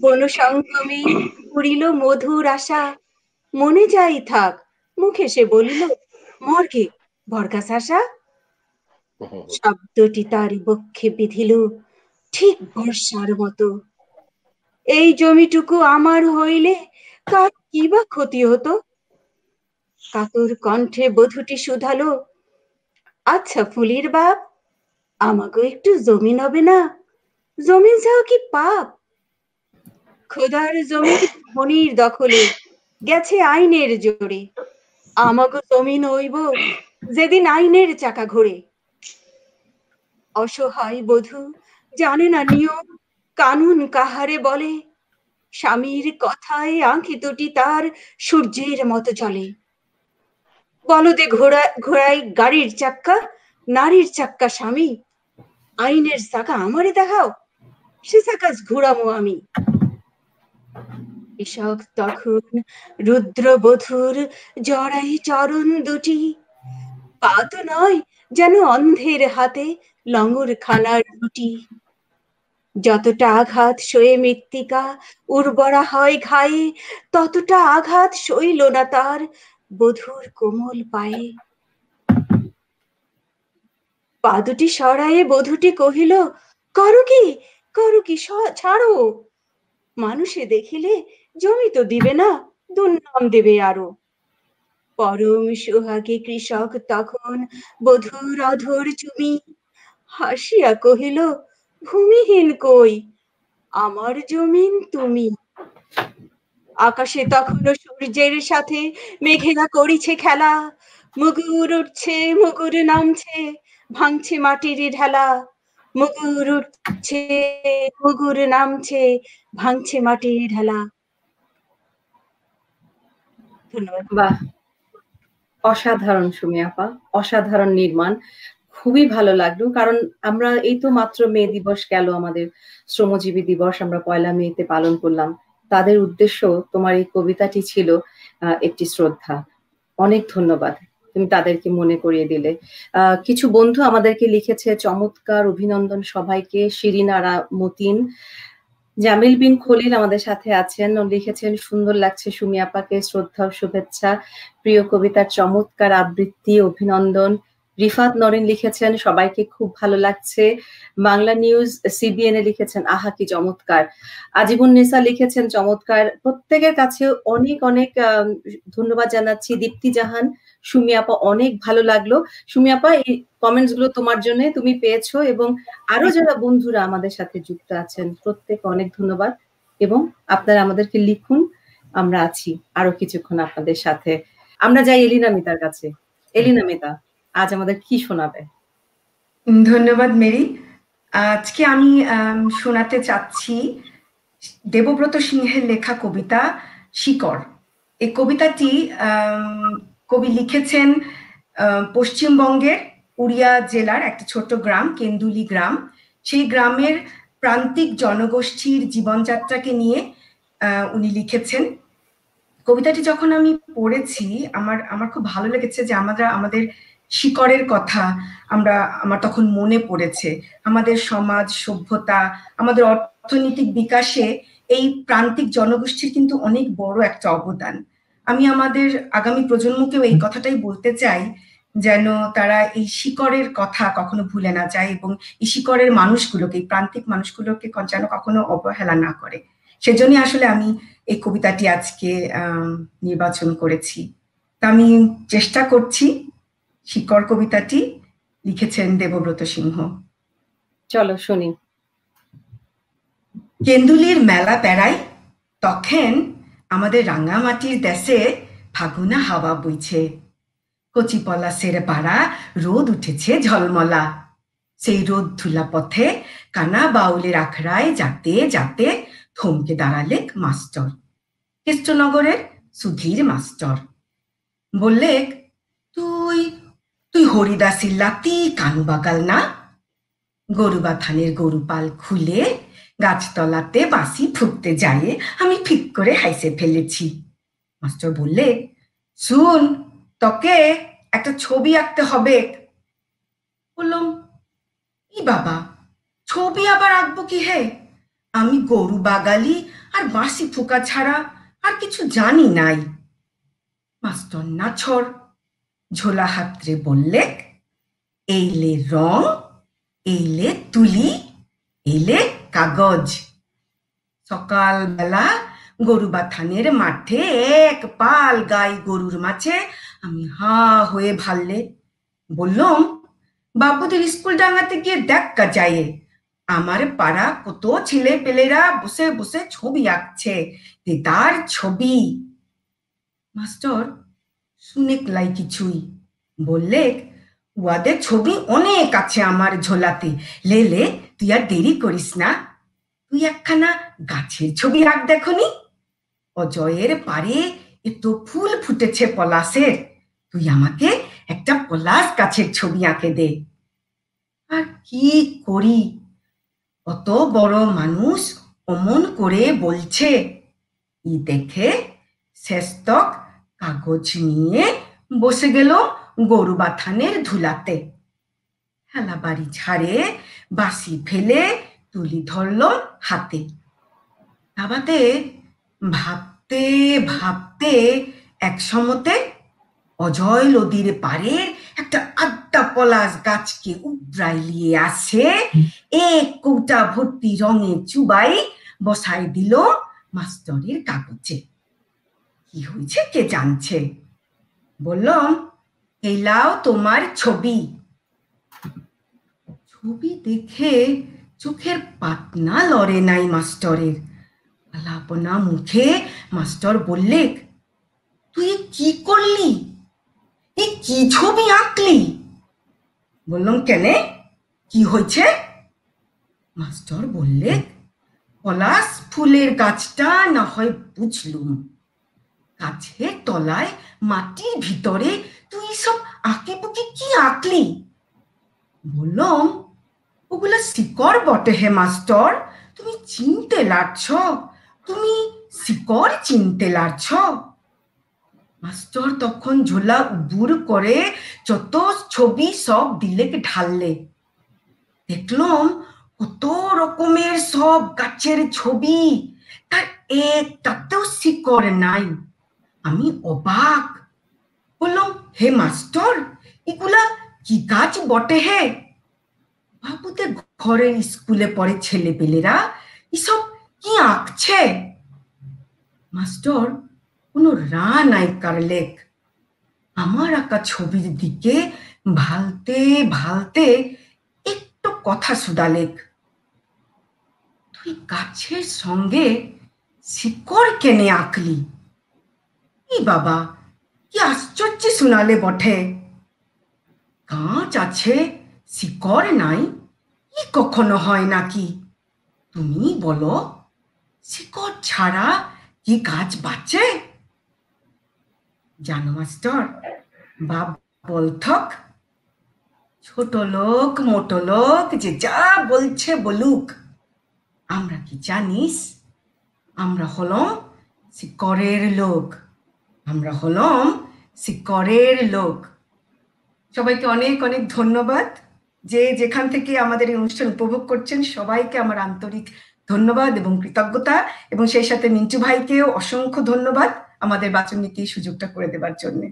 বন সংক্রমে পুরিল মধুর আশা। মনে যাই থাক, মুখে সে বলিল, মর্গে বর্গা শাসা শব্দটি তার বক্ষে বিধিল, ঠিক বর্ষার মতো। এই জমিটুকু আমার হইলে কার কি বা ক্ষতি হতো? কাতর কণ্ঠে বধুটি শুধালো আচ্ছা ফুলির বাপ আমাকে একটু জমি হবে না? জমি যাও কি পাপ? খোদার জমি ধনির দখলে গেছে আইনের জোরে। আমাকে জমি নইব, যেদিন আইনের চাকা ঘোরে। অসহায় বধূ, জানে না নিয়ম কানুন কাহারে বলে। স্বামীর কথায় আঁখি দুটি তার সূর্যের মতো চলে। বলদে ঘোড়া ঘোড়াই গাড়ির চাক্কা, নারীর চাক্কা স্বামী। আইনের চাকা আমারে দেখাও, সে চাকা ঘোরামো আমি। কৃষক তখন রুদ্র বধুর জড়াই চরণ দুটি। পা তো নয় যেন অন্ধের হাতে লঙ্গর খানার রুটি। যতটা আঘাত সয়ে মৃত্তিকা, উর্বরা হয় ঘায়ে, ততটা আঘাত সইল না তার বধুর কোমল পায়ে। পা দুটি সরায়ে বধুটি কহিল, করো কি? করো কি? ছাড়ো। মানুষে দেখিলে জমি তো দিবে না, দুর্নাম দেবে আরও। পরম সোহাগে কৃষক তখন বধুর অধর চুমি হাসিয়া কহিল, ভূমিহীন কই? আমার জমিন তুমি। আকাশে তখনও সূর্যের সাথে মেঘেরা করিছে খেলা। মুগুর উঠছে, মুগুর নামছে, ভাঙছে মাটির ঢেলা। মুগুর উঠছে, মুগুর নামছে, ভাঙছে মাটির ঢেলা। ধন্যবাদ। বাহ, অসাধারণ সুমি আপা, অসাধারণ নির্মাণ। খুবই ভালো লাগল। কারণ আমরা, এই তো মাত্র মে দিবস গেল আমাদের, শ্রমজীবী দিবস, আমরা পয়লা মেতে পালন করলাম। তাদের উদ্দেশ্য তোমার এই কবিতাটি ছিল একটি শ্রদ্ধা। অনেক ধন্যবাদ, তুমি তাদেরকে মনে করিয়ে দিলে। কিছু বন্ধু আমাদেরকে লিখেছে, চমৎকার অভিনন্দন সবাইকে। শিরিনারা মতিন, জামিল বিন খলিল আমাদের সাথে আছেন। ও লিখেছেন, সুন্দর লাগছে সুমি আপাকে শ্রদ্ধা ও শুভেচ্ছা। প্রিয় কবিতার চমৎকার আবৃত্তি, অভিনন্দন। রিফাত নরেন লিখেছেন, সবাইকে খুব ভালো লাগছে। বাংলা নিউজ সিবিএন এ লিখেছেন, আহা কি চমৎকার। আজীবন নেসা লিখেছেন, চমৎকার। প্রত্যেকের কাছে অনেক অনেক ধন্যবাদ জানাচ্ছি। দীপ্তি জাহান, সুমি আপা, অনেক ভালো লাগল। সুমি আপা, এই কমেন্টসগুলো তোমার জন্য তুমি পেয়েছ এবং আরও যারা বন্ধুরা আমাদের সাথে যুক্ত আছেন প্রত্যেক অনেক ধন্যবাদ এবং আপনারা আমাদেরকে লিখুন। আমরা আছি আরও কিছুক্ষণ আপনাদের সাথে। আমরা যাই এলিনা মিতার কাছে। এলিনা মিতা। আজ আমাদের কি শোনাবে? ধন্যবাদ, মেরি। আজকে আমি শোনাতে চাচ্ছি দেবব্রত সিংহের লেখা কবিতা শিকড়। এই কবিতাটি কবি লিখেছেন পশ্চিমবঙ্গের উড়িয়া জেলার একটা ছোট্ট গ্রাম, কেন্দুলি গ্রাম। সেই গ্রামের প্রান্তিক জনগোষ্ঠীর জীবনযাত্রাকে নিয়ে উনি লিখেছেন। কবিতাটি যখন আমি পড়েছি, আমার আমার খুব ভালো লেগেছে যে আমরা আমাদের শিকড়ের কথা আমরা, আমার তখন মনে পড়েছে। আমাদের সমাজ, সভ্যতা, আমাদের অর্থনৈতিক বিকাশে এই প্রান্তিক জনগোষ্ঠীর কিন্তু অনেক বড় একটা অবদান। আমি আমাদের আগামী প্রজন্মকেও এই কথাটাই বলতে চাই, যেন তারা এই শিকড়ের কথা কখনো ভুলে না যায় এবং এই শিকড়ের মানুষগুলোকে, এই প্রান্তিক মানুষগুলোকে যেন কখনো অবহেলা না করে। সেজন্য আসলে আমি এই কবিতাটি আজকে নির্বাচন করেছি। তা আমি চেষ্টা করছি শিকড় কবিতাটি লিখেছেন দেবব্রত সিংহ। চলো শুনি। কেন্দুলির মেলা পেড়াই তখন আমাদের রাঙামাটির দেশে ফাগুনা হাওয়া বইছে। কচি পলাশের পাড়া রোদ উঠেছে ঝলমলা। সেই রোদ ধুলা পথে কানা বাউলের আখড়ায় যাতে যাতে থমকে দাঁড়ালে মাস্টার। কৃষ্ণনগরের সুধীর মাস্টার। বললে তুই তুই হরিদাসের লাতি, কানু বাগাল না? গরুবা থানের গরু পাল খুলে গাছতলাতে বাসি ফুকতে যায়, আমি ঠিক করে হাইসে ফেলেছি। মাস্টার বললে, শুন, তোকে একটা ছবি আঁকতে হবে। বললাম, ই বাবা, ছবি আবার আঁকবো কি হে? আমি গরু বাগালি আর বাঁশি ফুকা ছাড়া আর কিছু জানি নাই। মাস্টার না ছড় ঝোলা হাতরে বললে, এইলে রং, এইলে তুলি, এইলে কাগজ। সকালবেলা গরু বাথানের মাঠে এক পাল গাই গরুর মাঝে আমি হা হয়ে ভাললে। বললাম, বাবুদের স্কুল ডাঙাতে গিয়ে দেখা যায় আমার পাড়া কত ছেলে পেলেরা বসে বসে ছবি আঁকছে তার ছবি। মাস্টার শুনে লাই কিছুই। বললে ওয়াদের ছবি অনেক আছে আমার ঝোলাতে। লেলে, তুই আর দেরি করিস না। তুই একখানা গাছের ছবি আঁক দেখনি? অজয়ের পারে এত ফুল ফুটেছে পলাশের। তুই আমাকে একটা পলাশ গাছের ছবি আঁকে দে। আর কি করি? অত বড় মানুষ অমন করে বলছে। ই দেখে শেষতক কাগজ নিয়ে বসে গেল গরু বাথানের ধুলাতে। হেলা বাড়ি ঝাড়ে বাসি ফেলে তুলি ধরল হাতে। তাবাতে ভাবতে ভাবতে এক সমতে অজয় নদীর পাড়ের একটা আড্ডা পলাশ গাছকে উবরাইলিয়ে আসে। এক কৌটা ভর্তি রঙে চুবাই বসাই দিল মাস্টরের কাগজে। কি হয়েছে কে জানছে? বললাম এলাও তোমার ছবি। ছবি দেখে চোখের পাতনা লড়ে নাই মাস্টরের। আলাপনা মুখে মাস্টার বললে, তুই কি করলি? এ কি ছবি আঁকলি? বললাম, কেনে? কি হয়েছে? মাস্টার বললে, পলাশ ফুলের গাছটা না হয় বুঝলুম। গাছের তলায়, মাটির ভিতরে তুই সব আঁকে বুকে কি আঁকলি? বললাম, ওগুলা শিকড় বটে হে, মাস্টার। তুমি চিনতে লাগছ তুমি শিকড় চিনতে লাগছ মাস্টার তখন ঝোলা উবুর করে যত ছবি সব দিলেকে ঢাললে। দেখলাম কত রকমের সব গাছের ছবি। তার একটাতেও শিকড় নাই। আমি অবাক। বললাম, হে মাস্টার, এগুলা কি গাছ বটে হে? বাবুদের ঘরের স্কুলে পড়ে ছেলে পেলেরা এসব কি আঁকছে? মাস্টার, কোনো রা নাই কারলেক আমার আঁকা ছবির দিকে ভালতে ভালতে একটু কথা শুধালেক তুই গাছের সঙ্গে শিকড় কেনে আঁকলি? ই বাবা? কি আশ্চর্য শুনালে বটে। গাছ আছে, শিকড় নাই ই কখনো হয় নাকি? তুমি বলো, শিকড় ছাড়া কি গাছ বাঁচে? জানো মাস্টার, বাপ বলথক, ছোট লোক, মোটো লোক, যে যা বলছে বলুক। আমরা কি জানিস? আমরা হলাম শিকড়ের লোক। আমরা হলাম শিকড়ের লোক। সবাইকে অনেক অনেক ধন্যবাদ যে যেখান থেকে আমাদের এই অনুষ্ঠান উপভোগ করছেন সবাইকে আমার আন্তরিক ধন্যবাদ এবং কৃতজ্ঞতা এবং সেই সাথে মিন্টু ভাইকেও অসংখ্য ধন্যবাদ আমাদের বাচন নীতি সুযোগটা করে দেবার জন্য।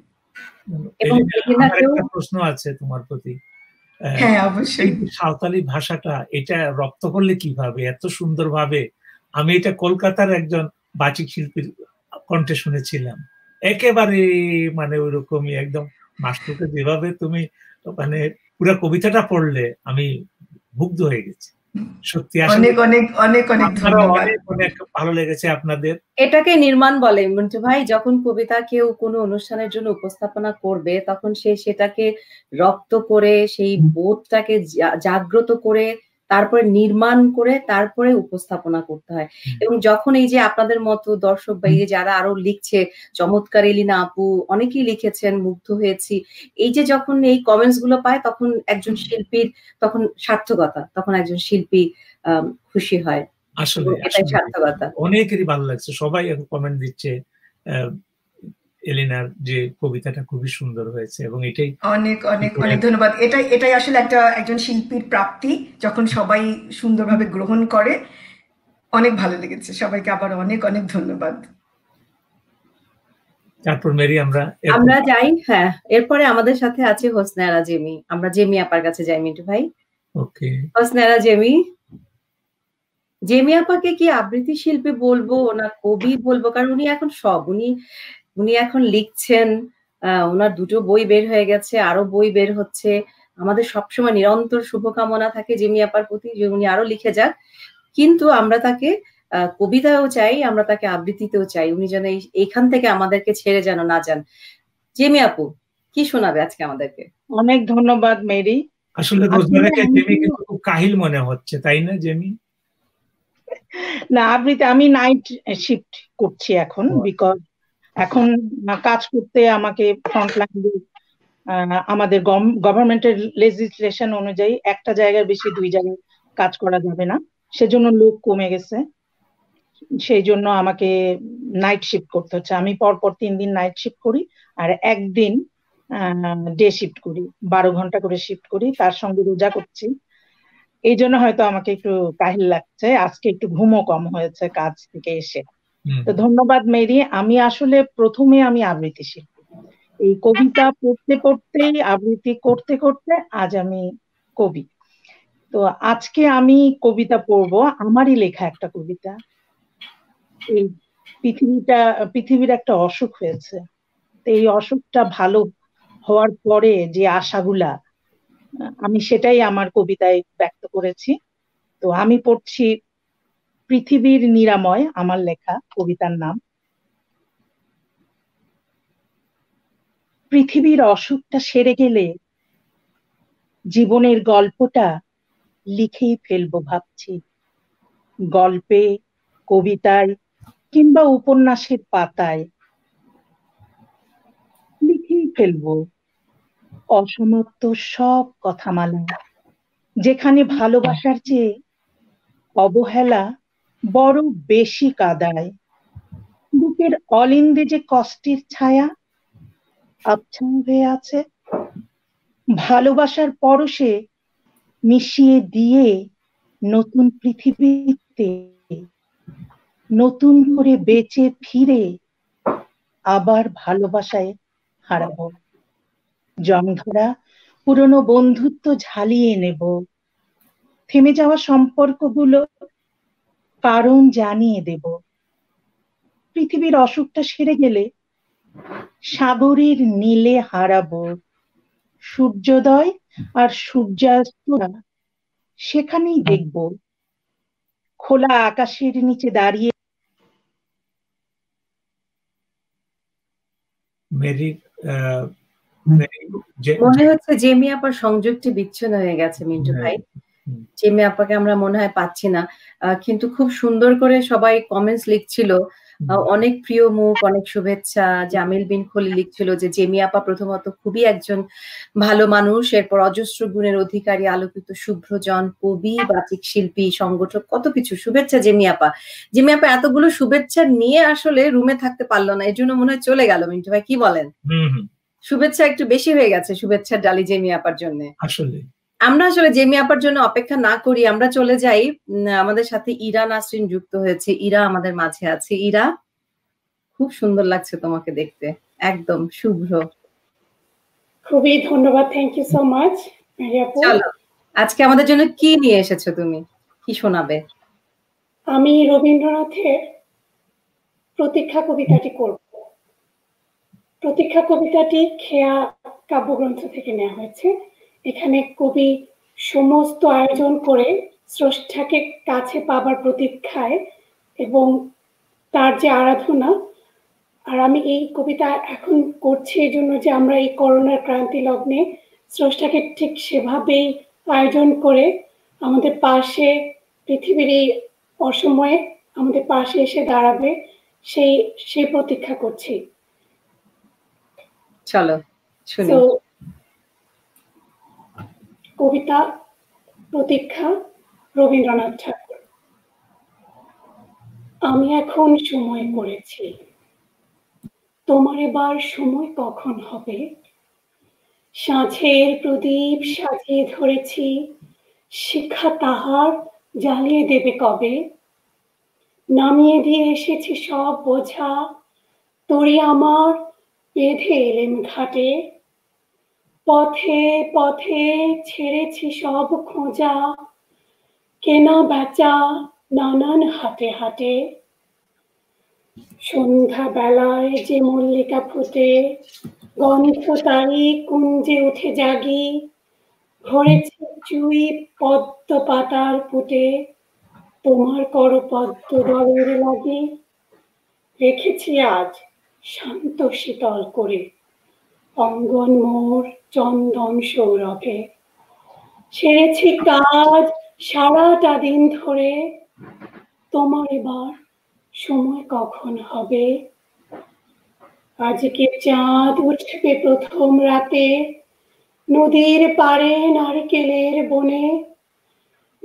প্রশ্ন আছে তোমার প্রতি। হ্যাঁ অবশ্যই। সাঁওতালি ভাষাটা এটা রপ্ত করলে কীভাবে? এত সুন্দরভাবে। আমি এটা কলকাতার একজন বাচিক শিল্পীর কণ্ঠে শুনেছিলাম। একেবারে মানে ওইরকমই একদম মাস্টারকে যেভাবে তুমি মানে পুরো কবিতাটা পড়লে আমি মুগ্ধ হয়ে গেছি। সত্যি অনেক অনেক অনেক অনেক অনেক অনেক ভালো লেগেছে আপনাদের। এটাকে নির্মাণ বলে মন্টু ভাই যখন কবিতা কেউ কোনো অনুষ্ঠানের জন্য উপস্থাপনা করবে তখন সে সেটাকে রপ্ত করে সেই বোধটাকে জাগ্রত করে তারপরে নির্মাণ করে তারপরে উপস্থাপনা করতে হয়। এবং যখন এই যে আপনাদের মতো দর্শক বা এই যে যারা আরও লিখছে চমৎকার এলিনা আপু অনেকেই লিখেছেন মুগ্ধ হয়েছি এই যে যখন এই কমেন্টসগুলো পায় তখন একজন শিল্পীর তখন সার্থকতা তখন একজন শিল্পী খুশি হয়। আসলে অনেকেরই ভালো লাগছে সবাই এখন কমেন্ট দিচ্ছে এলিনার যে কবিতাটা খুবই সুন্দর হয়েছে এবং এটাই অনেক অনেক অনেক ধন্যবাদ। এটাই এটাই আসলে একটা একজন শিল্পীর প্রাপ্তি যখন সবাই সুন্দরভাবে গ্রহণ করে। অনেক ভালো লেগেছে। সবাইকে আবার অনেক অনেক ধন্যবাদ। তারপর মেরি আমরা আমরা যাই হ্যাঁ। এরপরে আমাদের সাথে আছে হোসনারা জেমি। আমরা জেমি আপার কাছে যাই মিন্টু ভাই। ওকে। হোসনারা জেমি। জেমি আপাকে কি আবৃত্তি শিল্পী বলব না কবি বলব? কারণ উনি এখন সব উনি উনি এখন লিখছেন আহ, ওনার দুটো বই বের হয়ে গেছে আরও বই বের হচ্ছে। আমাদের সবসময় নিরন্তর শুভকামনা থাকে জেমি আপার প্রতি যে উনি আরও লিখে যাক। কিন্তু আমরা তাকে আহ, কবিতায়ও চাই আমরা তাকে আবৃত্তিতেও চাই। উনি যেন এই- এইখান থেকে আমাদেরকে ছেড়ে যেন না যান। জেমি আপু কি শোনাবে আজকে আমাদেরকে? অনেক ধন্যবাদ মেরি। আসলে জেমি কিন্তু খুব কাহিল মনে হচ্ছে তাই না জেমি? না আবৃত্তি আমি নাইট শিফট করছি এখন বিকজ এখন কাজ করতে আমাকে ফ্রন্টলাইন আমাদের গভর্নমেন্টের লেজিসলেশন অনুযায়ী একটা জায়গার বেশি দুই জায়গায় কাজ করা যাবে না। সেজন্য লোক কমে গেছে। সেই জন্য আমাকে নাইট শিফট করতে হচ্ছে। আমি পরপর তিন দিন নাইট শিফট করি আর একদিন ডে শিফট করি। বারো ঘণ্টা করে শিফট করি, তার সঙ্গে রোজা করছি। এই জন্য হয়তো আমাকে একটু কাহিল লাগছে। আজকে একটু ঘুমও কম হয়েছে কাজ থেকে এসে। তো ধন্যবাদ, মেরি। আমি আসলে প্রথমে আমি আবৃত্তি শিল্পী। এই কবিতা পড়তে পড়তেই আবৃত্তি করতে করতে আজ আমি কবি। তো আজকে আমি কবিতা পড়ব। আমারই লেখা একটা কবিতা। এই পৃথিবীটা, পৃথিবীর একটা অসুখ হয়েছে। তো এই অসুখটা ভালো হওয়ার পরে যে আশাগুলা আমি সেটাই আমার কবিতায় ব্যক্ত করেছি। তো আমি পড়ছি পৃথিবীর নিরাময়, আমার লেখা, কবিতার নাম। পৃথিবীর অসুখটা সেরে গেলে জীবনের গল্পটা লিখেই ফেলব ভাবছি। গল্পে, কবিতায় কিংবা উপন্যাসের পাতায় লিখেই ফেলব অসমাপ্ত সব কথামালা। যেখানে ভালোবাসার চেয়ে অবহেলা বড় বেশি কাদায়। বুকের অলিন্দে যে কষ্টের ছায়া আবছা হয়ে আছে। ভালোবাসার পরশে মিশিয়ে দিয়ে নতুন পৃথিবীতে, নতুন করে বেঁচে ফিরে আবার ভালোবাসায় হারাবো। জং ধরা পুরনো বন্ধুত্ব ঝালিয়ে নেব। থেমে যাওয়া সম্পর্কগুলো কারণ জানিয়ে দেব। পৃথিবীর অসুখটা সেরে গেলে সাগরের নীলে হারাবো। সূর্যোদয় আর সূর্যাস্ত সেখানেই দেখব। খোলা আকাশের নিচে দাঁড়িয়ে মেরি মনে হচ্ছে জেমি আপার সংযোগটি বিচ্ছিন্ন হয়ে গেছে মিন্টু ভাই। জেমি আপাকে আমরা মনে হয় পাচ্ছি না। কিন্তু খুব সুন্দর করে সবাই কমেন্টস লিখছিল। অনেক প্রিয় মুখ অনেক শুভেচ্ছা। জামিল বিন খলি লিখছিল যে জেমি আপা প্রথমত খুবই একজন ভালো মানুষ। এরপর অজস্র গুণের অধিকারী আলোকিত শুভ্রজন কবি বাচিক শিল্পী সংগঠক কত কিছু। শুভেচ্ছা জেমি আপা। জেমি আপা এতগুলো শুভেচ্ছা নিয়ে আসলে রুমে থাকতে পারল না। এই জন্য মনে হয় চলে গেল। মিন্টু ভাই কি বলেন? শুভেচ্ছা একটু বেশি হয়ে গেছে শুভেচ্ছার ডালি জেমি আপার জন্য। আসলে আমরা আসলে জেমি আপার জন্য অপেক্ষা না করি আমরা চলে যাই আমাদের সাথে ইরা নাসরিন যুক্ত হয়েছে। ইরা আমাদের মাঝে আছে। ইরা খুব সুন্দর লাগছে তোমাকে দেখতে। একদম শুভ্র। খুবই ধন্যবাদ থ্যাংক ইউ সো মাচ চলো আজকে আমাদের জন্য কি নিয়ে এসেছ তুমি? কি শোনাবে? আমি রবীন্দ্রনাথের প্রতীক্ষা কবিতাটি করব। প্রতীক্ষা কবিতাটি খেয়া কাব্যগ্রন্থ থেকে নেওয়া হয়েছে। এখানে কবি সমস্ত আয়োজন করে স্রষ্টাকে কাছে পাবার প্রতীক্ষায় এবং তার যে আরাধনা আর আমি এই কবিতা এখন করছি এই জন্য যে আমরা এই করোনার ক্রান্তি লগ্নে স্রষ্টাকে ঠিক সেভাবেই আয়োজন করে আমাদের পাশে পৃথিবীর এই অসময়ে আমাদের পাশে এসে দাঁড়াবে সেই সেই প্রতীক্ষা করছি। চলো শুনি। কবিতা প্রতীক্ষা রবীন্দ্রনাথ ঠাকুর। আমি এখন সময় করেছি। তোমার এবার সময় কখন হবে? সাঁঝের প্রদীপ সাজিয়ে ধরেছি। শিখা তাহার জ্বালিয়ে দেবে কবে? নামিয়ে দিয়ে এসেছি সব বোঝা। তরি আমার বেঁধে এলেন ঘাটে। পথে পথে ছেড়েছি সব খোঁজা। কেনা বেচা নানান হাতে হাটে সন্ধ্যা বেলায় যে মল্লিকা ফুটে, গন্ধ তারি কুঞ্জে উঠে জাগি। ঘরেছে চুই পদ্ম পাতার ফুটে তোমার কর পদ্ম দলের লাগে। রেখেছি আজ শান্ত শীতল করে। অঙ্গন মোর চন্দন সৌরভে। সেরেছি কাজ সারাটা দিন ধরে। তোমার এবার সময় কখন হবে? আজকে চাঁদ উঠবে প্রথম রাতে। নদীর পারে নারকেলের বনে।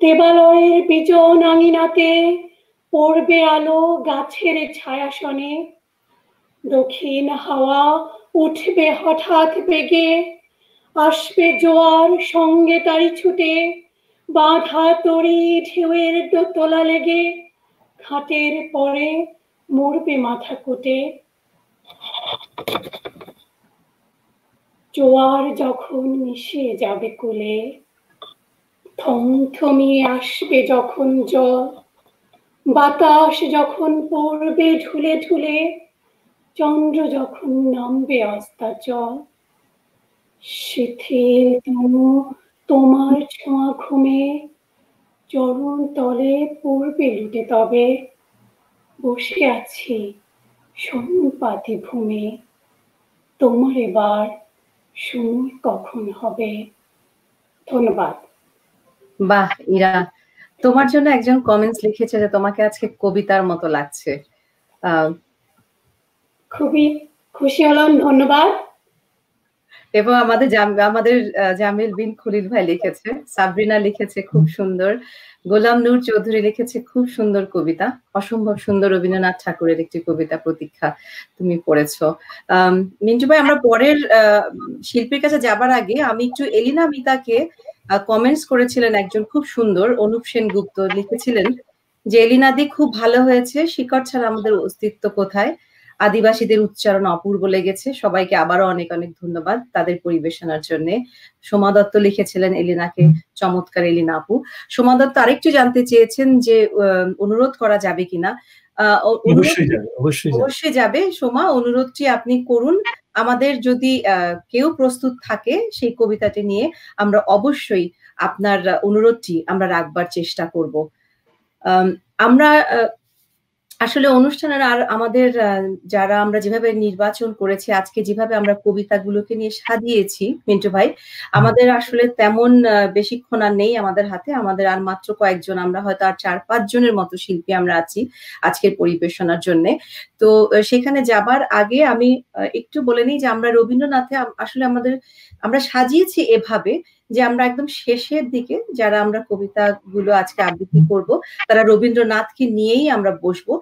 দেবালয়ের বিজন আঙিনাতে পড়বে আলো গাছের ছায়াসনে। দক্ষিণ হাওয়া উঠবে হঠাৎ বেগে, আসবে জোয়ার সঙ্গে তারি ছুটে, বাঁধা তরি ঢেউয়ের তোলা লেগে, খাটের পরে মরবে মাথা কুটে। জোয়ার যখন মিশিয়ে যাবে কুলে থমথমিয়ে আসবে যখন জল, বাতাস যখন পড়বে ঢুলে ঢুলে চন্দ্র যখন নামবে অস্তাচল শিথিল তনু তোমার ছোঁয়া ঘুমে চরণ তলে পূর্বে লুটে তবে। বসে আছি সমপাতি ভূমে, তোমার এবার সময় কখন হবে? ধন্যবাদ। বাহ, ইরা, তোমার জন্য একজন কমেন্টস লিখেছে যে তোমাকে আজকে কবিতার মতো লাগছে। খুবই খুশি হলাম, ধন্যবাদ। এবং আমাদের আমাদের জামিল বিন খলিল ভাই লিখেছে, সাবরিনা লিখেছে খুব সুন্দর, গোলাম নূর চৌধুরী লিখেছে খুব সুন্দর কবিতা, অসম্ভব সুন্দর রবীন্দ্রনাথ ঠাকুরের একটি কবিতা প্রতীক্ষা তুমি পড়েছো। মিন্টু ভাই, আমরা পরের শিল্পীর কাছে যাবার আগে আমি একটু এলিনা মিতাকে কমেন্টস করেছিলেন একজন খুব সুন্দর, অনুপ সেনগুপ্ত লিখেছিলেন যে এলিনাদি খুব ভালো হয়েছে, শিকড় ছাড়া আমাদের অস্তিত্ব কোথায়? আদিবাসীদের উচ্চারণ অপূর্ব লেগেছে। সবাইকে আবারও অনেক অনেক ধন্যবাদ তাদের পরিবেশনার জন্য। সোমা দত্ত লিখেছিলেন এলিনাকে চমৎকার এলিনা আপু। সোমা দত্ত আরেকটু জানতে চেয়েছেন যে অনুরোধ করা যাবে কিনা? অবশ্যই যাবে অবশ্যই যাবে। সোমা অনুরোধটি আপনি করুন। আমাদের যদি কেউ প্রস্তুত থাকে সেই কবিতাটি নিয়ে আমরা অবশ্যই আপনার অনুরোধটি আমরা রাখবার চেষ্টা করব। আম, আমরা আসলে অনুষ্ঠানের আর আমাদের যারা আমরা যেভাবে নির্বাচন করেছি আজকে যেভাবে আমরা কবিতাগুলোকে নিয়ে সাজিয়েছি মিন্টু ভাই আমাদের আসলে তেমন বেশিক্ষণ আর নেই আমাদের হাতে। আমাদের আর মাত্র কয়েকজন আমরা হয়তো আর চার পাঁচ জনের মতো শিল্পী আমরা আছি আজকের পরিবেশনার জন্য। তো সেখানে যাবার আগে আমি একটু বলে নিই যে আমরা রবীন্দ্রনাথে আসলে আমাদের আমরা সাজিয়েছি এভাবে যে আমরা একদম শেষের দিকে যারা আমরা কবিতাগুলো আজকে আবৃত্তি করব তারা রবীন্দ্রনাথকে নিয়েই আমরা বসবো।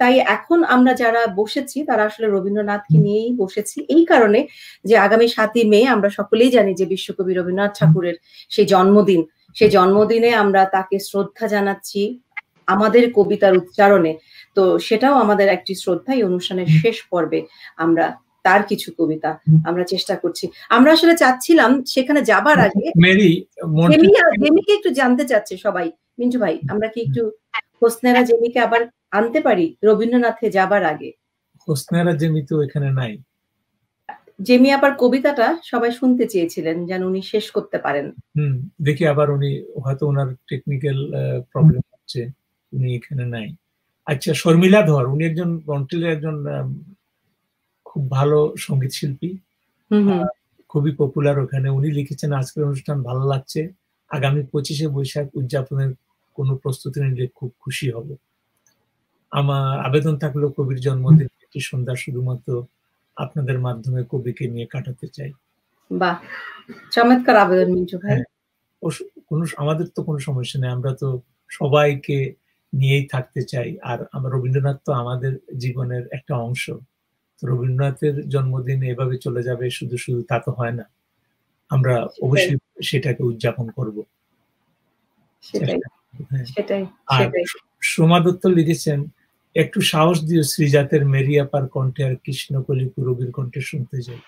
তাই এখন আমরা যারা বসেছি তারা আসলে রবীন্দ্রনাথকে নিয়েই বসেছি। এই কারণে যে আগামী সাতই মে আমরা সকলেই জানি যে বিশ্বকবি রবীন্দ্রনাথ ঠাকুরের সেই জন্মদিন। সেই জন্মদিনে আমরা তাকে শ্রদ্ধা জানাচ্ছি আমাদের কবিতার উচ্চারণে। তো সেটাও আমাদের একটি শ্রদ্ধা এই অনুষ্ঠানের শেষ পর্বে আমরা তার কিছু কবিতা আমরা চেষ্টা করছি। আমরা আসলে চাচ্ছিলাম সেখানে যাবার আগে মেরি জেমিকে একটু জানতে চাচ্ছে সবাই। মিন্টু ভাই আমরা কি একটু হোসনেরা জেমিকে আবার আনতে পারি? রবীন্দ্রনাথে যাবার আগে। হোসনেরা জেমি তো এখানে নাই। জেমি আবার কবিতাটা সবাই শুনতে চেয়েছিলেন যেন উনি শেষ করতে পারেন। হুম দেখি আবার উনি হয়তো ওনার টেকনিক্যাল প্রবলেম হচ্ছে উনি এখানে নাই। আচ্ছা শর্মিলা ধর উনি একজন মন্ট্রিলের একজন খুব ভালো সংগীত শিল্পী। খুবই পপুলার ওখানে। উনি লিখেছেন আজকের অনুষ্ঠান ভালো লাগছে। আগামী পঁচিশে বৈশাখ উদযাপনের কোনো প্রস্তুতি নিলে খুব খুশি হব। আমার আবেদন থাকল কবির জন্মদিন একটি সন্ধ্যা শুধুমাত্র আপনাদের মাধ্যমে কবিকে নিয়ে কাটাতে চাই। বাহ! চমৎকার আবেদন মিন্টু ভাই। হ্যাঁ। কোনো আমাদের তো কোনো সমস্যা নেই। আমরা তো সবাইকে নিয়েই থাকতে চাই। আর আমরা রবীন্দ্রনাথ তো আমাদের জীবনের একটা অংশ। রবীন্দ্রনাথের জন্মদিন এভাবে চলে যাবে শুধু শুধু তা তো হয় না। আমরা অবশ্যই সেটাকে উদযাপন করব। সেটাই। হ্যাঁ। আর সোমা দত্ত লিখেছেন একটু সাহস দিও শ্রীজাতের মেরিয়াপার কণ্ঠে আর কৃষ্ণকলি পুরবীর কণ্ঠে শুনতে যাই।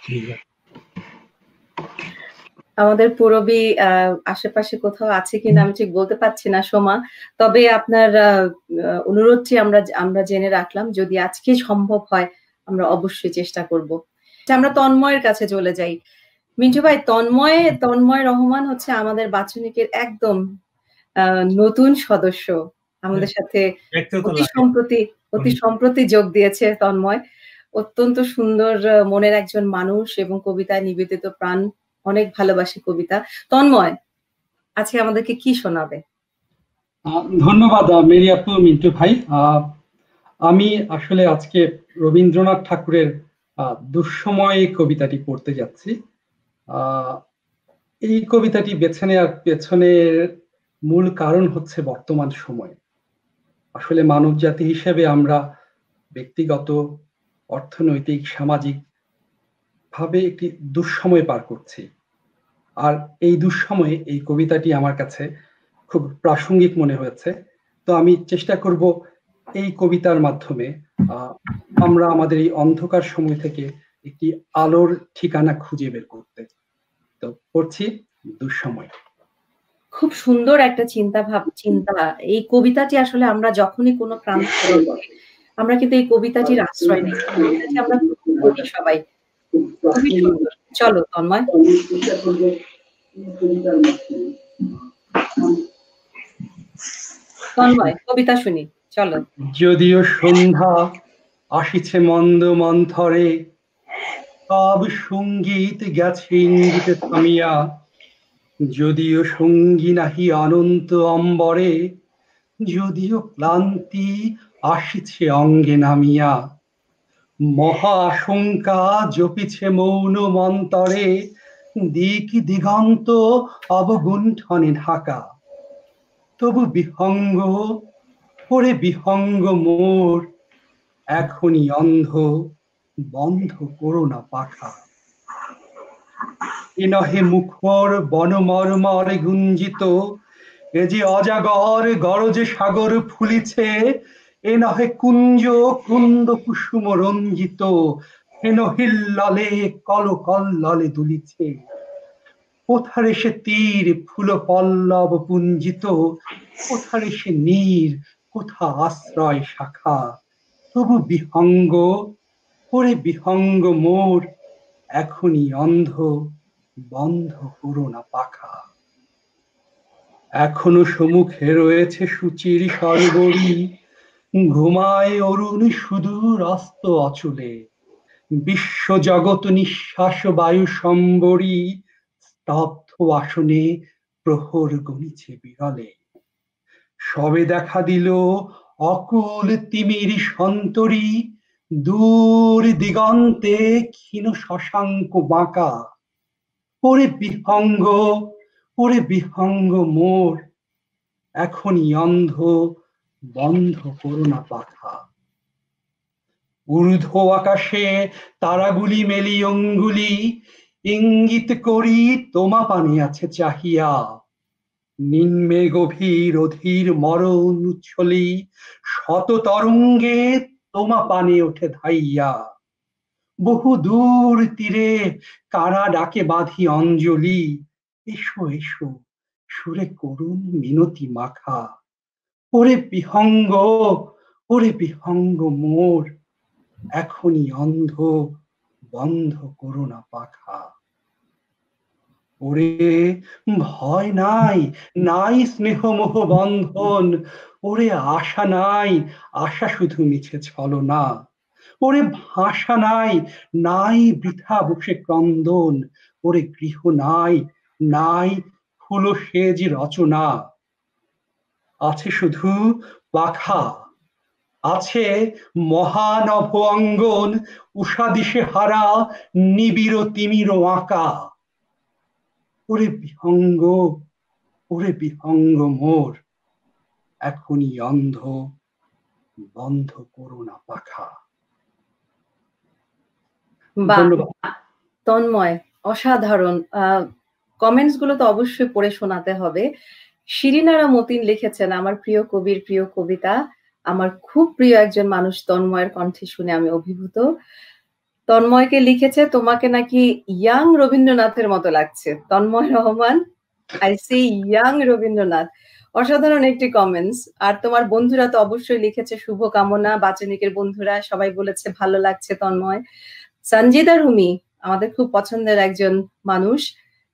আমাদের পুরবী আহ, আশেপাশে কোথাও আছে কিনা আমি ঠিক বলতে পারছি না সোমা। তবে আপনার অনুরোধটি আমরা আমরা জেনে রাখলাম যদি আজকে সম্ভব হয় আমরা অবশ্যই চেষ্টা করব। আমরা তন্ময়ের কাছে চলে যাই। মিন্টু ভাই তন্ময় তন্ময় রহমান হচ্ছে আমাদের বাচনিকের একদম আহ, নতুন সদস্য। আমাদের সাথে অতি সম্প্রতি অতি সম্প্রতি যোগ দিয়েছে তন্ময়। অত্যন্ত সুন্দর মনের একজন মানুষ এবং কবিতায় নিবেদিত প্রাণ। অনেক ভালোবাসে কবিতা। তন্ময় আজকে আমাদেরকে কি শোনাবে? ধন্যবাদ আহ, মেরি আপু মিন্টু ভাই। আহ, আমি আসলে আজকে রবীন্দ্রনাথ ঠাকুরের দুঃসময় কবিতাটি পড়তে যাচ্ছি। এই কবিতাটি বেছে নেওয়ার পেছনের মূল কারণ হচ্ছে বর্তমান সময়। আসলে মানব জাতি হিসেবে আমরা ব্যক্তিগত, অর্থনৈতিক, সামাজিক ভাবে একটি দুঃসময় পার করছি। আর এই দুঃসময়ে এই কবিতাটি আমার কাছে খুব প্রাসঙ্গিক মনে হয়েছে। তো আমি চেষ্টা করব এই কবিতার মাধ্যমে আমরা আমাদের এই অন্ধকার সময় থেকে একটি আলোর ঠিকানা খুঁজে বের করতে তো পড়ছি দুঃসময়। খুব সুন্দর একটা চিন্তা ভাব, চিন্তা। এই কবিতাটি আসলে আমরা যখনই কোনো ক্রান্ত আমরা কিন্তু এই কবিতাটির আশ্রয় নিই। আমরা পড়ি সবাই। চলো, তন্ময়। তন্ময়, কবিতা শুনি। চলো। যদিও সন্ধ্যা আসিছে মন্দ মন্থরে সব সংগীত গেছে ইঙ্গিতে থামিয়া। যদিও সঙ্গী নাহি অনন্ত অম্বরে, যদিও ক্লান্তি আসিছে অঙ্গে নামিয়া। মহা আশঙ্কা জপিছে মৌন মন্তরে, দিক দিগন্ত অবগুণ্ঠনে ঢাকা। তবু বিহঙ্গ ওরে বিহঙ্গ মোর, এখনই অন্ধ, বন্ধ করো না পাখা এ নহে মুখর বনমর্মর গুঞ্জিত, এ যে অজাগর গরজে সাগর ফুলিছে, এ নহে কুঞ্জ কুন্দ কুসুম রঞ্জিত, এ নহিল্ললে কল কল ললে দুলিছে। কোথারে সে তীর ফুল পল্লব পুঞ্জিত, কোথারে সে নীর কোথা আশ্রয় শাখা? তবু বিহঙ্গ ওরে বিহঙ্গ মোর, এখনই অন্ধ, বন্ধ করো না পাখা। এখনও সম্মুখে রয়েছে সুচির সরবরি ঘুমায় অরুণ সুদূর অস্ত অচলে। বিশ্ব জগৎ নিঃশ্বাস বায়ু সম্বরী, স্তব্ধ আসনে প্রহর গণিছে বিরলে। সবে দেখা দিল অকুল তিমির সন্তরী, দূর দিগন্তে ক্ষীণ শশাঙ্ক বাঁকা। ওরে বিহঙ্গ ওরে বিহঙ্গ মোর, এখনই অন্ধ, বন্ধ করোনা পাখা। ঊর্ধ্ব আকাশে তারাগুলি মেলি অঙ্গুলি, ইঙ্গিত করি তোমা পানে আছে চাহিয়া। নিম্নে গভীর অধীর মরণ উচ্ছলি, শত তরঙ্গে তোমা পানে ওঠে ধাইয়া। বহু দূর তীরে কারা ডাকে বাঁধি অঞ্জলি, এসো এসো, সুরে করুন মিনতি মাখা। ওরে বিহঙ্গ ওরে বিহঙ্গ মোর, এখনই অন্ধ, বন্ধ করো না পাখা। ওরে, ভয় নাই নাই স্নেহ মোহ বন্ধন। ওরে, আশা নাই, আশা শুধু মিছে ছলো না ওরে, ভাষা নাই নাই বৃথা বসে ক্রন্দন। ওরে, গৃহ নাই নাই ফুল সেজ রচনা। আছে শুধু পাখা আছে মহানভ অঙ্গন উষাদিশে হারা নিবিড় তিমির আঁকা ওরে বিহঙ্গ ওরে বিহঙ্গ মোর। এখনই অন্ধ বন্ধ করো না পাখা। তন্ময় অসাধারণ। কমেন্টসগুলো তো অবশ্যই পড়ে শোনাতে হবে। শিরিনারা মতিন লিখেছেন আমার প্রিয় কবির প্রিয় কবিতা আমার খুব প্রিয় একজন মানুষ তন্ময়ের কণ্ঠে শুনে আমি অভিভূত। তন্ময়কে লিখেছে, তোমাকে নাকি ইয়াং রবীন্দ্রনাথের মতো লাগছে। Tanmoy Rahman I see young Rabindranath. অসাধারণ একটি কমেন্টস আর তোমার বন্ধুরা তো অবশ্যই লিখেছে, শুভ কামনা। বাচনিকের বন্ধুরা সবাই বলেছে, ভালো লাগছে তন্ময়। সঞ্জিদা রুমি, আমাদের খুব পছন্দের একজন মানুষ,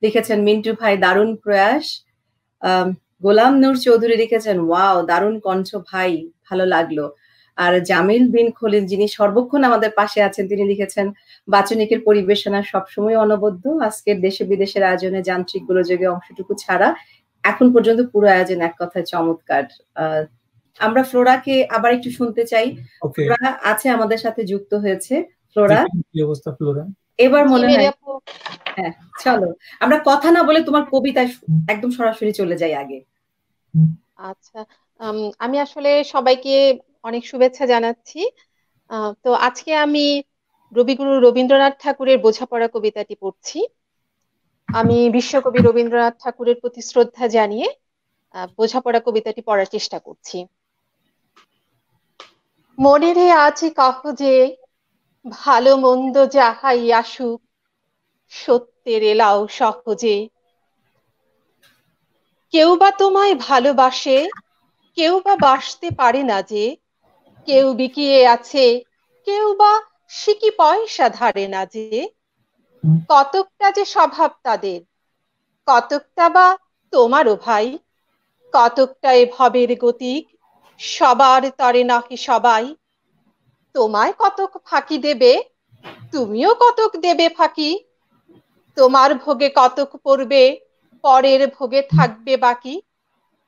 লিখেছেন, মিন্টু ভাই, দারুণ প্রয়াস। গোলাম নূর চৌধুরী লিখেছেন, ওয়াও, দারুণ কণ্ঠ ভাই, ভালো লাগল। আর জামিল বিন খলিল যিনি সর্বক্ষণ আমাদের পাশে আছেন তিনি লিখেছেন বাচনিকের পরিবেশনা সবসময় অনবদ্য। আজকের দেশে বিদেশের আয়োজনে যান্ত্রিক গোলযোগে অংশটুকু ছাড়া এখন পর্যন্ত পুরো আয়োজন এক কথায় চমৎকার। আমরা ফ্লোরাকে আবার একটু শুনতে চাই। ফ্লোরা আছে আমাদের সাথে যুক্ত হয়েছে। ফ্লোরা? অবস্থা ফ্লোরা? এবার মনে হয় হ্যাঁ চলো। আমরা কথা না বলে তোমার কবিতায় একদম সরাসরি চলে যাই আগে। আচ্ছা আমি আসলে সবাইকে অনেক শুভেচ্ছা জানাচ্ছি। তো আজকে আমি রবিগুরু রবীন্দ্রনাথ ঠাকুরের বোঝাপড়া কবিতাটি পড়ছি। আমি বিশ্বকবি রবীন্দ্রনাথ ঠাকুরের প্রতি শ্রদ্ধা জানিয়ে বোঝাপড়া কবিতাটি পড়ার চেষ্টা করছি। মনেরে আছে কাহ যে, ভালো মন্দ যাহাই আসুক, সত্যের এলাও সহজে। কেউ বা তোমায় ভালোবাসে, কেউ বা বাসতে পারে না যে কেউ বিকিয়ে আছে, কেউ বা সিকি পয়সা ধারে না যে? কতকটা যে স্বভাব তাদের, কতকটা বা তোমারও ভাই, কতকটা এ ভবের গতিক, সবার তরে নাকি সবাই? তোমায় কতক ফাঁকি দেবে, তুমিও কতক দেবে ফাঁকি? তোমার ভোগে কতক পড়বে, পরের ভোগে থাকবে বাকি?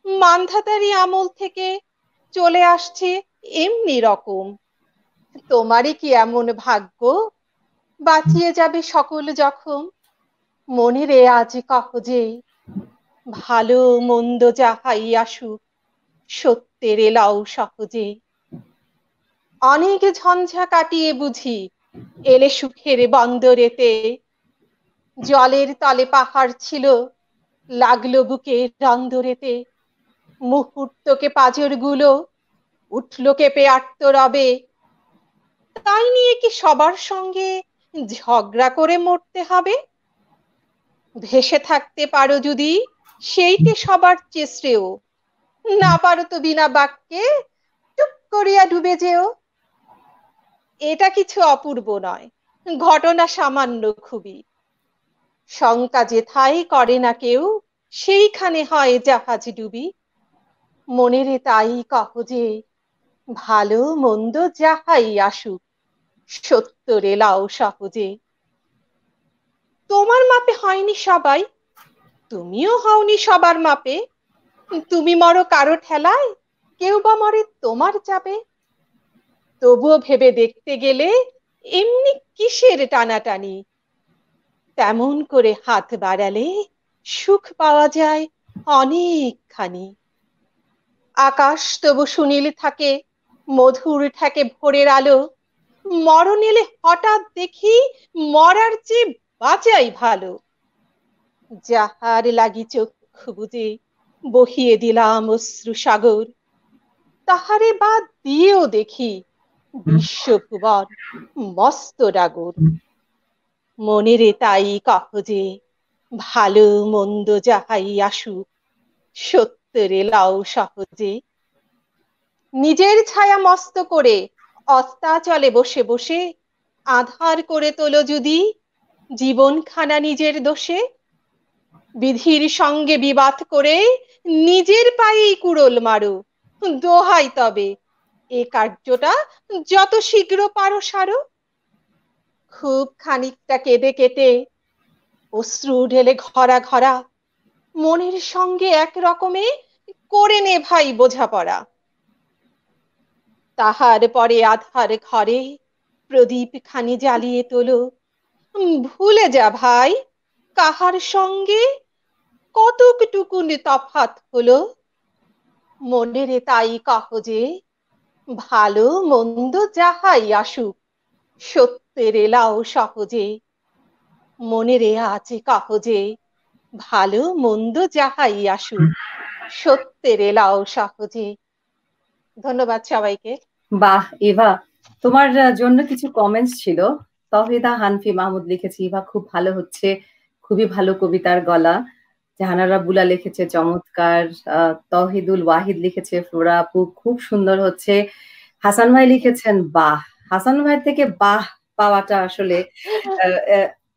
মান্ধাতারি আমল থেকে চলে আসছে এমনি রকম। তোমারই কি এমন ভাগ্য? বাঁচিয়ে যাবে সকল যখন মনে রে আজ কহ যে, ভালো মন্দ যাহাই আসুক, সত্যের এলাও সহজে। অনেক ঝঞ্ঝা কাটিয়ে বুঝি, এলে সুখের বন্দরেতে। জলের তলে পাহাড় ছিল, লাগল বুকে রন্দরেতে মুহূর্তকে পাজরগুলো উঠল কেঁপে আটত রবে তাই নিয়ে কি সবার সঙ্গে ঝগড়া করে মরতে হবে? ভেসে থাকতে পারো যদি সেইটি সবার চেষ্টেও। না পারো তো বিনা বাক্যে টুক করিয়া ডুবে যেও। এটা কিছু অপূর্ব নয়, ঘটনা সামান্য খুবই। শঙ্কা যেথায় করে না কেউ, সেইখানে হয় জাহাজ ডুবি। মনেরে তাই কহ যে ভালো মন্দ যাহাই আসুক সত্য রেলাও সহজে। তোমার মাপে হয়নি সবাই, তুমিও হওনি সবার মাপে। তুমি মরো কারও ঠেলায়, কেউ বা মরে তোমার চাপে। তবুও ভেবে দেখতে গেলে এমনি কিসের টানাটানি? তেমন করে হাত বাড়ালে সুখ পাওয়া যায় অনেকখানি। আকাশ তবু সুনীল থাকে মধুর থাকে ভোরের আলো, মরণ এলে হঠাৎ দেখি মরার চেয়ে বাঁচাই ভালো। যাহার লাগি চক্ষু বুঝে বহিয়ে দিলাম অশ্রু সাগর, তাহারে বাদ দিয়েও দেখি বিশ্বভুবন মস্ত ডাগর। মনেরে তাই কহ যে, ভালো মন্দ যাহাই আসুক, সত্যরে লাও সহজে নিজের ছায়া মস্ত করে অস্তাচলে বসে বসে আধার করে তোলো যদি জীবনখানা নিজের দোষে। বিধির সঙ্গে বিবাদ করে নিজের পায়েই কুড়োল মারো। দোহাই তবে, এ কার্যটা যত শীঘ্র পারো সারো। খুব খানিকটা কেঁদে কেটে অশ্রু ঢেলে ঘরা ঘরা মনের সঙ্গে এক রকমে করে নে ভাই বোঝাপড়া। তাহার পরে আধার ঘরে প্রদীপ খানি জ্বালিয়ে তোলো। ভুলে যা ভাই, কাহার সঙ্গে কতকটুকুন তফাত হলো? মনের তাই কাহ যে, ভালো মন্দ যাহাই আসুক, সত্যের এলাও সহজে। মনেরে আছে কাহ যে, ভালো মন্দ যাহাই আসুক, সত্যের এলাও সহজে। ধন্যবাদ সবাইকে। বাহ এভা তোমার জন্য কিছু কমেন্টস ছিল। তহিদা হানফি মাহমুদ লিখেছে ইভা খুব ভালো হচ্ছে। খুবই ভালো কবিতার গলা। জাহানারা বুলা লিখেছে চমৎকার। তহিদুল ওয়াহিদ লিখেছে ফ্লোরা আপু খুব সুন্দর হচ্ছে। হাসান ভাই লিখেছেন বাহ। হাসান ভাই থেকে বাহ পাওয়াটা আসলে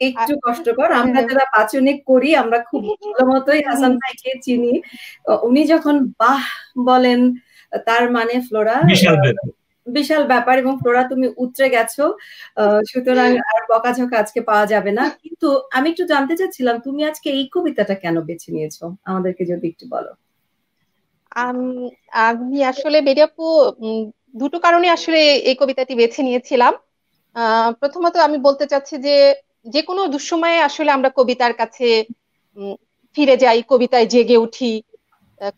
একটু কষ্টকর। আমরা যারা পাচনিক করি আমরা খুব ভালো মতোই হাসান ভাইকে চিনি। উনি যখন বাহ বলেন তার মানে ফ্লোরা বিশাল ব্যাপার। এবং ফ্লোরা তুমি উতরে গেছো সুতরাং আর বকাঝকা আজকে পাওয়া যাবে না। কিন্তু আমি একটু জানতে চাচ্ছিলাম তুমি আজকে এই কবিতাটা কেন বেছে নিয়েছো? আমাদেরকে যদি একটু বলো। আমি আসলে বেরিয়াপু দুটো কারণে আসলে এই কবিতাটি বেছে নিয়েছিলাম। প্রথমত আমি বলতে চাচ্ছি যে যে কোনো দুঃসময়ে আসলে আমরা কবিতার কাছে ফিরে যাই কবিতায় জেগে উঠি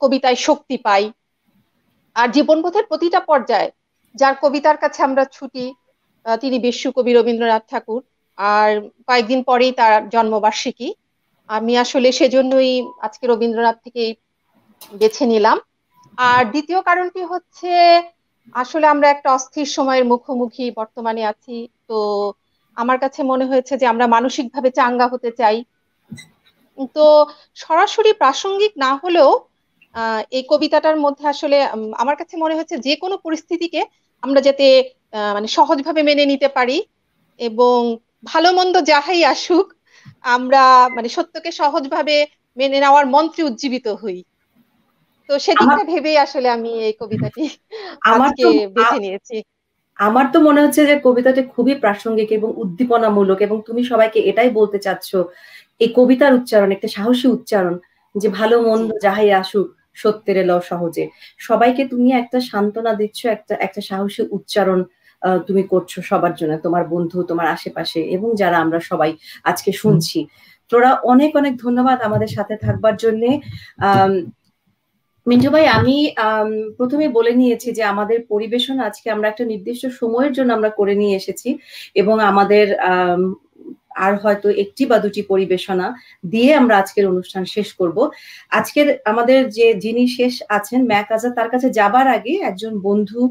কবিতায় শক্তি পাই। আর জীবনবোধের প্রতিটা পর্যায়ে যার কবিতার কাছে আমরা ছুটি তিনি বিশ্বকবি রবীন্দ্রনাথ ঠাকুর আর কয়েকদিন পরেই তার জন্মবার্ষিকী। আমি আসলে সেজন্যই আজকে রবীন্দ্রনাথ থেকে বেছে নিলাম। আর দ্বিতীয় কারণটি হচ্ছে, আসলে আমরা একটা অস্থির সময়ের মুখোমুখি বর্তমানে আছি। তো আমার কাছে মনে হয়েছে যে আমরা মানসিকভাবে চাঙ্গা হতে চাই। তো সরাসরি প্রাসঙ্গিক না হলেও এই কবিতাটার মধ্যে আসলে আমার কাছে মনে হচ্ছে যে কোনো পরিস্থিতিকে আমরা যাতে মানে সহজভাবে মেনে নিতে পারি এবং ভালো মন্দ যাহাই আসুক আমরা মানে সত্যকে সহজভাবে মেনে নেওয়ার মন্ত্রে উজ্জীবিত হই। তো সেদিকটা ভেবেই আসলে আমি এই কবিতাটি আমাকে বেছে নিয়েছি। আমার তো মনে হচ্ছে যে কবিতাটি খুবই প্রাসঙ্গিক এবং উদ্দীপনামূলক এবং তুমি সবাইকে এটাই বলতে চাচ্ছ এই কবিতার উচ্চারণ একটা সাহসী উচ্চারণ যে ভালো মন্দ যাহাই আসুক সত্যের ল সহজে। সবাইকে তুমি একটা সান্ত্বনা দিচ্ছ একটা একটা সাহসী উচ্চারণ তুমি করছ সবার জন্য তোমার বন্ধু তোমার আশেপাশে এবং যারা আমরা সবাই আজকে শুনছি। তোরা অনেক অনেক ধন্যবাদ আমাদের সাথে থাকবার জন্য। আহ মিন্টু ভাই আমি প্রথমে বলে নিয়েছি যে আমাদের পরিবেশন আজকে আমরা একটা নির্দিষ্ট সময়ের জন্য আমরা করে নিয়ে এসেছি এবং আমাদের আর হয়তো একটি বা দুটি পরিবেশনা দিয়ে আমরা আজকের অনুষ্ঠান শেষ করব। আজকের আমাদের যে যিনি শেষ আছেন, ম্যাক আজা তার কাছে যাবার আগে একজন বন্ধু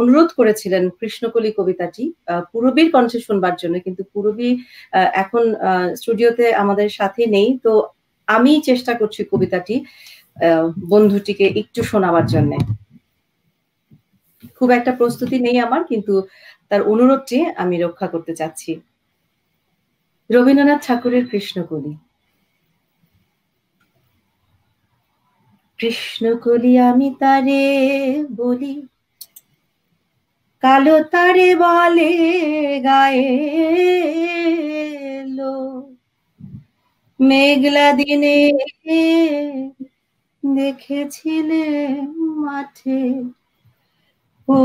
অনুরোধ করেছিলেন কৃষ্ণকলি কবিতাটি পুরবীর কণ্ঠে শুনবার জন্য। কিন্তু পুরবী এখন স্টুডিওতে আমাদের সাথে নেই। তো আমি চেষ্টা করছি কবিতাটি বন্ধুটিকে একটু শোনাবার জন্য। খুব একটা প্রস্তুতি নেই আমার, কিন্তু তার অনুরোধটি আমি রক্ষা করতে চাচ্ছি। রবীন্দ্রনাথ ঠাকুরের কৃষ্ণকলি। কৃষ্ণকলি আমি তারে বলি, কালো তারে বলে গায়ে মেঘলা দিনে দেখেছিলে মাঠে, ও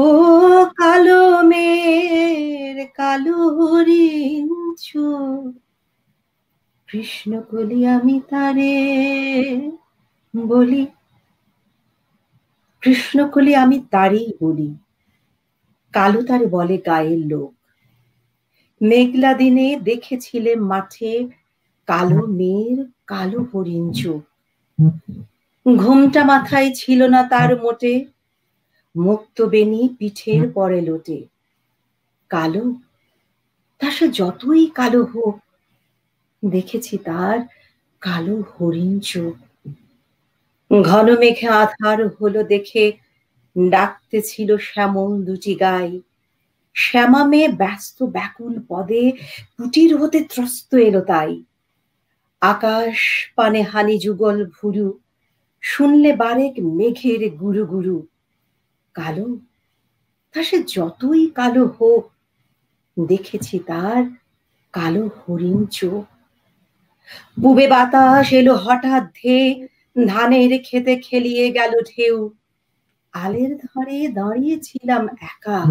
কালো মের কালো হরিঞ্চু কৃষ্ণ কলি আমি তারে বলি, কৃষ্ণ কলি আমি তারই বলি। কালো তারে বলে গায়ের লোক। মেঘলা দিনে দেখেছিলে মাঠে কালো মেয়ের কালো হরিণ চোখ। ঘুমটা মাথায় ছিল না তার মোটে, মুক্ত বেনি পিঠের পরে লোটে। কালো তা সে যতই কালো হোক, দেখেছি তার কালো হরিণ চোখ। ঘন মেঘে আধার হলো দেখে ডাকতে ছিল শ্যামল দুটি গাই। শ্যামা মেয়ে ব্যস্ত ব্যাকুল পদে কুটির হতে ত্রস্ত এলো তাই। আকাশ পানে হানি যুগল ভুরু, শুনলে বারেক মেঘের গুরু গুরু কালো? তা সে যতই কালো হোক দেখেছি তার কালো হরিণ চোখ। পুবে বাতাস এলো হঠাৎ ধে, ধানের খেতে খেলিয়ে গেল ঢেউ। আলের ধারে দাঁড়িয়েছিলাম একা,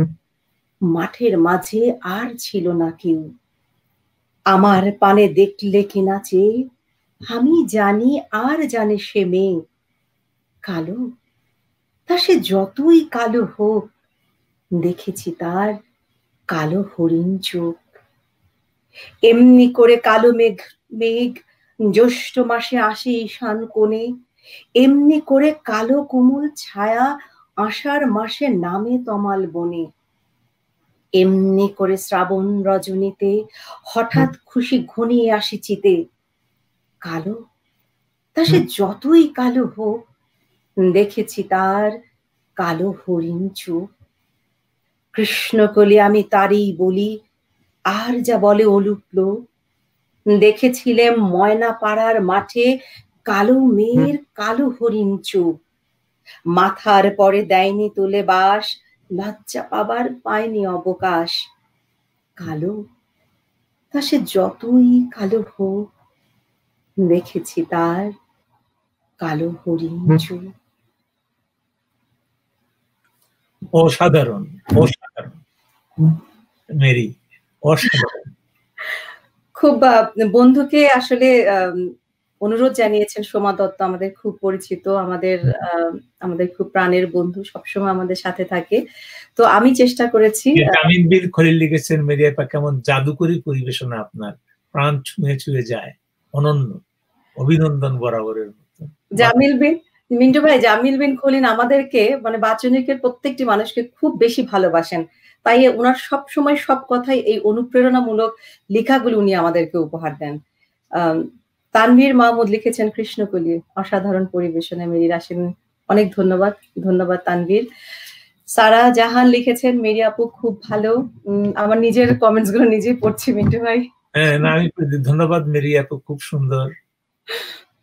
মাঠের মাঝে আর ছিল না কেউ। আমার পানে দেখলে কিনা চেয়ে আমি জানি আর জানে সে মেয়ে। কালো? তা সে যতই কালো হোক, দেখেছি তার কালো হরিণ চোখ। এমনি করে কালো মেঘ মেঘ, জ্যৈষ্ঠ মাসে আসে ঈশান কোণে। এমনি করে কালো কোমল ছায়া আষাঢ় মাসে নামে তমাল বনে। এমনি করে শ্রাবণ রজনীতে হঠাৎ খুশি ঘনিয়ে আসি চিতে। কালো? তা সে যতই কালো হোক, দেখেছি তার কালো হরিণ চোখ। কৃষ্ণকলি আমি তারই বলি আর যা বলে অলুপ্ল দেখেছিলেন ময়না পাড়ার মাঠে কালো মেয়ের কালো হরিণ চোখ। মাথার পরে দেয়নি তোলে বাস লজ্জা পাবার পায়নি অবকাশ। কালো? তা সে যতই কালো হোক দেখেছি তার কালো হরিণ চোখ। অসাধারণ অসাধারণ। মেরি অসাধারণ। খুব বন্ধুকে আসলে অনুরোধ জানিয়েছেন সোমা দত্ত আমাদের খুব পরিচিত আমাদের আমাদের খুব প্রাণের বন্ধু সবসময় আমাদের সাথে থাকে। তো আমি চেষ্টা করেছি জামিন বিল খলিল লিখেছেন মেরিয়াপা কেমন জাদুকরী পরিবেশনা আপনার প্রাণ ছুঁয়ে ছুঁয়ে যায়। অনন্য অভিনন্দন বরাবরের মতো। জামিল বিন মিন্টু ভাই, জামিল বিন খলিন আমাদেরকে মানে বাচনিকের প্রত্যেকটি মানুষকে খুব বেশি ভালোবাসেন। তাই ওনার সব সময় সব কথাই এই অনুপ্রেরণামূলক লেখাগুলো উনি আমাদেরকে উপহার দেন। তানভীর মাহমুদ লিখেছেন কৃষ্ণকলি অসাধারণ পরিবেশনে মেরির আসেন অনেক ধন্যবাদ ধন্যবাদ তানভীর। সারা জাহান লিখেছেন, মেরি আপু খুব ভালো। আমার নিজের কমেন্টসগুলো নিজেই পড়ছি, মিন্টু ভাই। হ্যাঁ ধন্যবাদ, মেরি আপু খুব সুন্দর।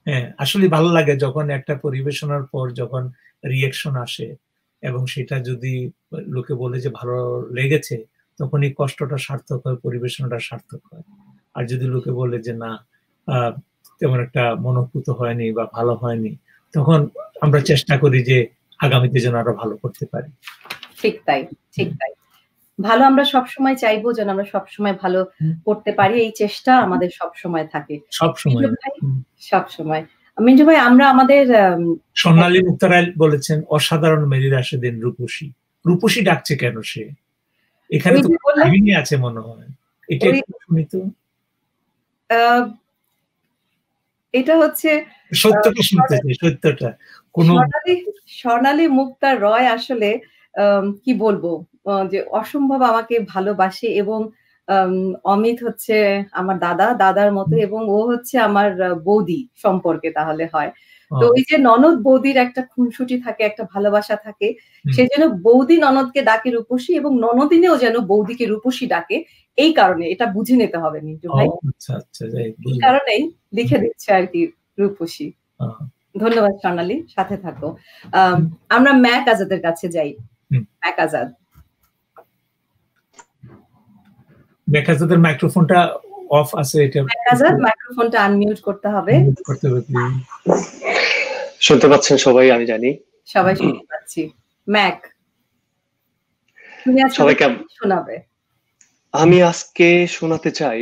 হ্যাঁ আসলে ভালো লাগে যখন একটা পরিবেশনার পর যখন রিয়েকশন আসে এবং সেটা যদি লোকে বলে যে ভালো লেগেছে তখন এই কষ্টটা সার্থক হয় পরিবেশনাটা সার্থক হয়। আর যদি লোকে বলে যে না তেমন একটা মনোভূত হয়নি বা ভালো হয়নি তখন আমরা চেষ্টা করি যে আগামীতে যেন আরও ভালো করতে পারি। ঠিক তাই ঠিক তাই। ভালো আমরা সব সময় চাইব যেন আমরা সব সময় ভালো করতে পারি এই চেষ্টা আমাদের সব সময় থাকে সব সময় সব সময় মিন্টু ভাই আমরা আমাদের সোনালী মুক্তারায় বলেছেন অসাধারণ মেরি রাশেদিন রূপসী। রূপসী ডাকছে কেন সে? এখানে তো কাহিনী আছে মনে হয়। এটা শুনি তো। এটা হচ্ছে সত্যটা শুনতে চাই সত্যটা। কোন স্বর্ণালী মুক্তা রয় আসলে কি বলব? যে অসম্ভব আমাকে ভালোবাসে এবং অমিত হচ্ছে আমার দাদা দাদার মতো এবং ও হচ্ছে আমার বৌদি সম্পর্কে তাহলে হয়। তো ওই যে ননদ বৌদির একটা খুনসুটি থাকে একটা ভালোবাসা থাকে সে যেন বৌদি ননদকে ডাকে রূপসী এবং ননদিনেও যেন বৌদিকে রূপসী ডাকে এই কারণে এটা বুঝে নিতে হবে মিন্টু ভাই। আচ্ছা, আচ্ছা, এই কারণেই লিখে দিচ্ছে আর কি রূপসী। ধন্যবাদ স্বর্ণালী সাথে থাকো। আমরা ম্যাক আজাদের কাছে যাই। ম্যাক আজাদ। ম্যাক আজাদের মাইক্রোফোনটা অফ আছে এটা ম্যাক আজাদ মাইক্রোফোনটা আনমিউট করতে হবে। করতে হবে শুনতে পাচ্ছেন সবাই আমি জানি। সবাই শুনতে পাচ্ছি। ম্যাক সবাইকে শোনাবে? আমি আজকে শোনাতে চাই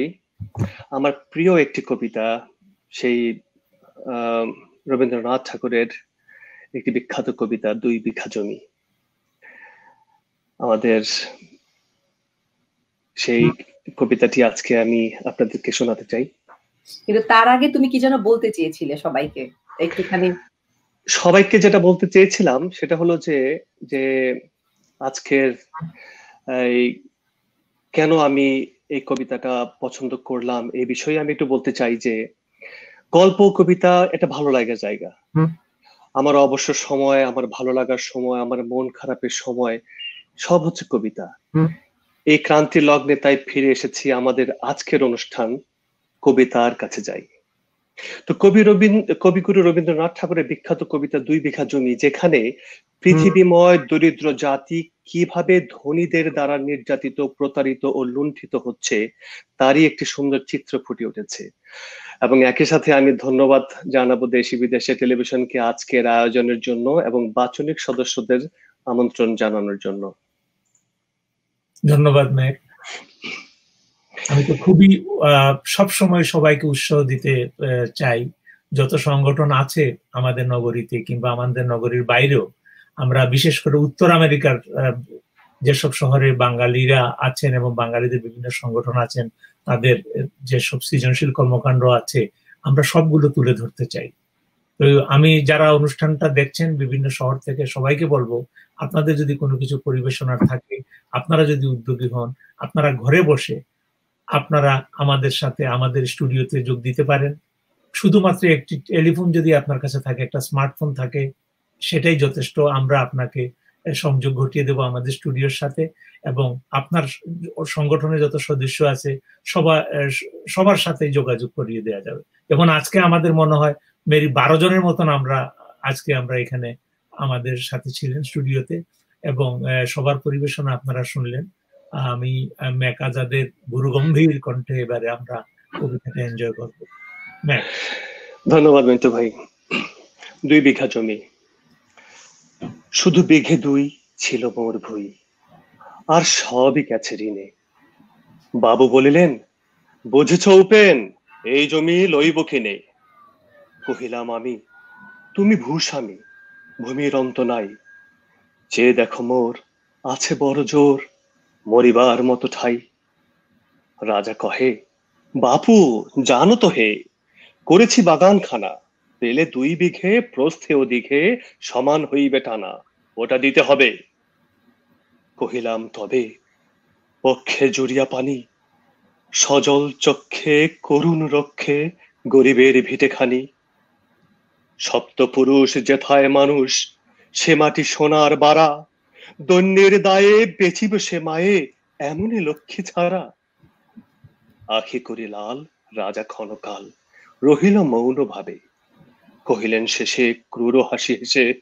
আমার প্রিয় একটি কবিতা সেই রবীন্দ্রনাথ ঠাকুরের একটি বিখ্যাত কবিতা দুই বিঘা জমি। আমাদের সেই কবিতাটি আজকে আমি আপনাদেরকে শোনাতে চাই। কিন্তু তার আগে তুমি কি যেন বলতে চেয়েছিলে সবাইকে? একটুখানি। সবাইকে যেটা বলতে চেয়েছিলাম সেটা হলো যে যে আজকের এই কেন আমি এই কবিতাটা পছন্দ করলাম এই বিষয়ে আমি একটু বলতে চাই যে গল্প কবিতা এটা ভালো লাগার জায়গা। আমার অবসর সময় আমার ভালো লাগার সময় আমার মন খারাপের সময় সব হচ্ছে কবিতা। এই ক্রান্তি লগ্নে তাই ফিরে এসেছি আমাদের আজকের অনুষ্ঠান কবিতার কাছে যাই। তো কবি রবীন্দ্র কবিগুরু রবীন্দ্রনাথ ঠাকুরের বিখ্যাত কবিতা দুই বিঘা জমি, যেখানে পৃথিবীময় দরিদ্র জাতি কীভাবে ধনীদের দ্বারা নির্যাতিত, প্রতারিত ও লুণ্ঠিত হচ্ছে, তারই একটি সুন্দর চিত্র ফুটে উঠেছে। এবং একই সাথে আমি ধন্যবাদ জানাব দেশি বিদেশে টেলিভিশনকে আজকের আয়োজনের জন্য এবং বাচনিক সদস্যদের আমন্ত্রণ জানানোর জন্য। ধন্যবাদ ম্যাক আমি তো খুবই সব সময় সবাইকে উৎসাহ দিতে চাই। যত সংগঠন আছে আমাদের নগরীতে কিংবা আমাদের নগরীর বাইরেও, আমরা বিশেষ করে উত্তর আমেরিকার যেসব শহরে বাঙালিরা আছেন এবং বাঙালিদের বিভিন্ন সংগঠন আছেন, তাদের যেসব সৃজনশীল কর্মকাণ্ড আছে, আমরা সবগুলো তুলে ধরতে চাই। আমি যারা অনুষ্ঠানটা দেখছেন বিভিন্ন শহর থেকে সবাইকে বলব, আপনাদের যদি কোনো কিছু পরিবেশনার থাকে, আপনারা যদি উদ্যোগী হন, আপনারা ঘরে বসে আপনারা আমাদের সাথে আমাদের স্টুডিওতে যোগ দিতে পারেন। শুধুমাত্র একটি টেলিফোন যদি আপনার কাছে থাকে, একটা স্মার্টফোন থাকে, সেটাই যথেষ্ট। আমরা আপনাকে সংযোগ ঘটিয়ে দেব আমাদের স্টুডিওর সাথে এবং আপনার সংগঠনের যত সদস্য আছে সবার সবার সাথে যোগাযোগ করিয়ে দেওয়া যাবে। যেমন আজকে আমাদের মনে হয় মেরি বারো জনের মতন আমরা, আজকে আমরা এখানে আমাদের সাথে ছিলেন স্টুডিওতে এবং সবার পরিবেশনা আপনারা শুনলেন। আমি ম্যাক আজাদের গুরু গম্ভীর কণ্ঠে এবারে আমরা কবিতাটা এনজয় করব। ধন্যবাদ মিন্টু ভাই। দুই বিঘা জমি। শুধু বিঘে দুই ছিল মোর ভুই। আর সবই গেছে ঋণে। বাবু বলিলেন, বুঝেছ উপেন, এই জমি লইব কিনে? কহিলাম, আমি, তুমি ভূস্বামী ভূমির অন্ত নাই। যে দেখো মোর, আছে বড় জোর, মরিবার মতো ঠাই। রাজা কহে, বাপু, জানো তো হে, করেছি বাগান খানা পেলে দুই বিঘে, প্রস্থে ও দিঘে সমান হইবে টানা, ওটা দিতে হবে। কহিলাম, তবে পক্ষে জুড়িয়া পানি, সজল চক্ষে করুণ রক্ষে গরিবের ভিটে খানি সপ্ত যেথায় মানুষ, সে মাটি সোনার বাড়া দৈন্যের দায়ে বেচিব সে মায়ে এমনই লক্ষ্মী ছাড়া। আখি করি লাল, রাজা ক্ষণকাল, রহিল মৌন ভাবে কহিলেন শেষে, ক্রুর হাসি হেসে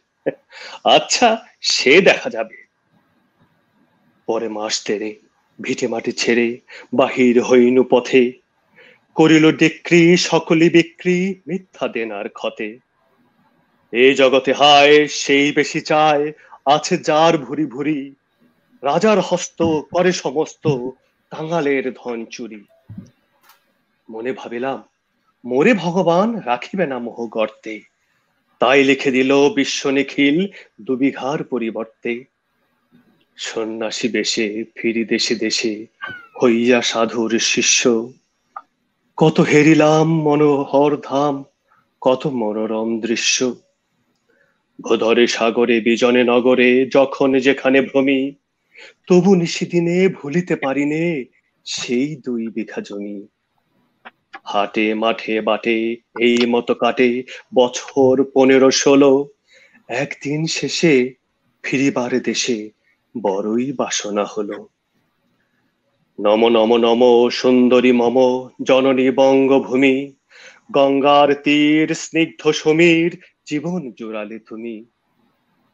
আচ্ছা সে দেখা যাবে। পরে মাস তেরে, ভিটে মাটি ছেড়ে, বাহির হইনু পথে। করিল ডিক্রি, সকলি বিক্রি, মিথ্যা দেনার ক্ষতে। এই জগতে হায়, সেই বেশি চায়, আছে যার ভুরি ভুরি। রাজার হস্ত করে সমস্ত কাঙালের ধন চুরি। মনে ভাবিলাম, মোরে ভগবান রাখিবে না মোহ গর্তে। তাই লিখে দিল বিশ্ব নিখিল দুবিঘার পরিবর্তে। সন্ন্যাসী বেশে ফিরি দেশে দেশে হইয়া সাধুর শিষ্য। কত হেরিলাম মনোহর ধাম, কত মনোরম দৃশ্য। ভোধরে সাগরে, বিজনে নগরে, যখন যেখানে ভ্রমি, তবু নিশিদিনে ভুলিতে পারিনে সেই দুই বিঘা জমি। হাটে, মাঠে, বাটে, এই মতো কাটে বছর পনেরো ষোলো। একদিন শেষে ফিরিবার দেশে বড়ই বাসনা হলো। নম নম নম, সুন্দরী মম, জননী বঙ্গভূমি, গঙ্গার তীর স্নিগ্ধ সমীর জীবন জোড়ালে তুমি।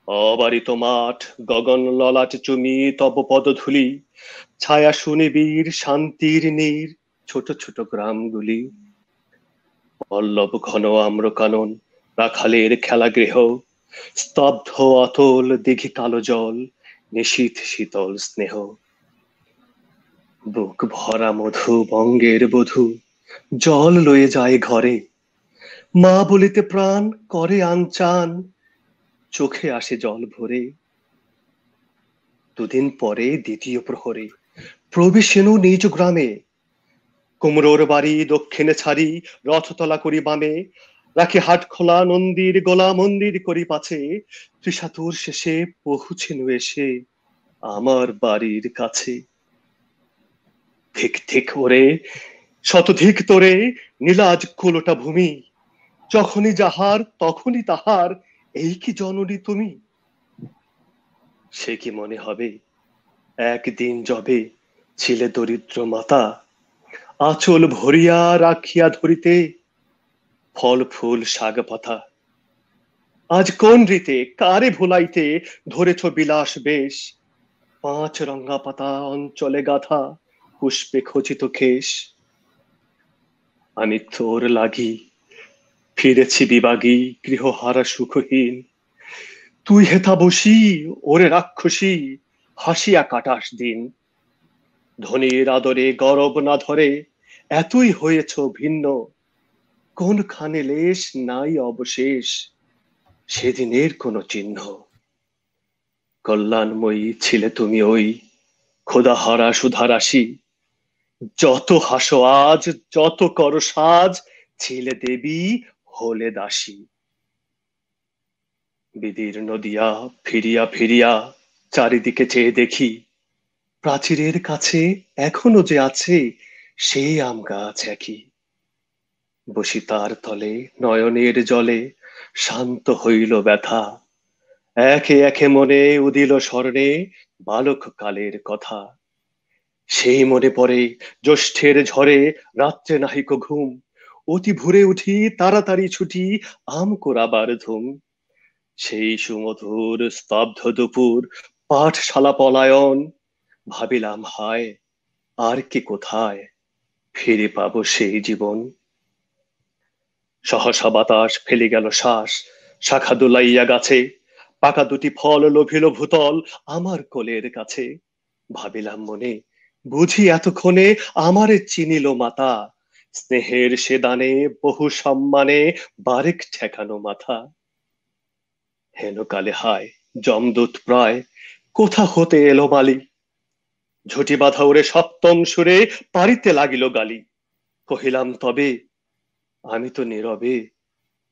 অবারিত মাঠ, গগন ললাট চুমি, তব পদধূলি ছায়া সুনিবির শান্তির নীর, ছোট ছোট গ্রামগুলি। পল্লব ঘন আম্র কানন রাখালের খেলা গৃহ। স্তব্ধ অতল দিঘি কালো জল, নিশীথ শীতল স্নেহ। বুক ভরা মধু বঙ্গের বধু, জল লয়ে যায় ঘরে। মা বলিতে প্রাণ করে আনচান, চোখে আসে জল ভরে। দুদিন পরে দ্বিতীয় প্রহরে প্রবেশেনু নিজ গ্রামে কুমড়োর বাড়ি দক্ষিণে ছাড়ি রথতলা করি বামে রাখি হাট খোলা নন্দীর গোলা মন্দির করি পাছে ত্রিশাতুর শেষে পৌঁছেনু এসে আমার বাড়ির কাছে। ঠিক ঠিক ওরে, শতধিক তোরে, নীলাজ কুলোটা ভূমি যখনই যাহার, তখনই তাহার। এই কি জননী তুমি? সে কি মনে হবে? একদিন যবে ছিলে দরিদ্র মাতা, আঁচল ভরিয়া রাখিয়া ধরিতে ফল, ফুল, শাক, পাতা। আজ কোন রীতে, কারে ভুলাইতে ধরেছ বিলাস বেশ? পাঁচ রঙ্গা পাতা অঞ্চলে গাথা পুষ্পে খচিত কেশ আমি তোর লাগি ফিরেছি বিবাগী, গৃহহারা সুখহীন। তুই হেথা বসি, ওরে রাক্ষসী, হাসিয়া কাটাস দিন। ধনির আদরে গরব না ধরে, এতই হয়েছ ভিন্ন। কোনখানে লেশ নাই অবশেষ, সেদিনের কোনো চিহ্ন। কল্যাণময়ী ছিলে তুমি ওই খোদাহারা সুধারাশি। যত হাসো আজ, যত কর সাজ, ছিলে দেবী হলে দাসী। বিদির নদিয়া ফিরিয়া ফিরিয়া চারিদিকে চেয়ে দেখি, প্রাচীরের কাছে এখনও যে আছে সেই আম গাছ একই। বসি তার তলে নয়নের জলে শান্ত হইল ব্যথা। একে একে মনে উদিল স্বর্ণে বালক কালের কথা। সেই মনে পড়ে জ্যৈষ্ঠের ঝড়ে রাত্রে নাহিক ঘুম। অতি ভোরে উঠি, তাড়াতাড়ি ছুটি, আম কোরাবার ধুম। সেই সুমধুর স্তব্ধ দুপুর, পাঠশালা পলায়ন। ভাবিলাম, হায়, আর কি কোথায়? ফিরে পাবো সেই জীবন। সহসা বাতাস ফেলে গেল শ্বাস, শাখা দুলাইয়া গাছে। পাকা দুটি ফল লোভিল ভূতল আমার কোলের কাছে। ভাবিলাম মনে, বুঝি এতক্ষণে আমারে চিনিল মাতা। স্নেহের সে দানে বহু সম্মানে বারেক ঠেকানো মাথা। হেন কালে হায় জমদূত প্রায়, কোথা হতে এলো মালি ঝুটি বাঁধা ওরে সপ্তম সুরে পারিতে লাগিল গালি। কহিলাম, তবে আমি তো নীরবে,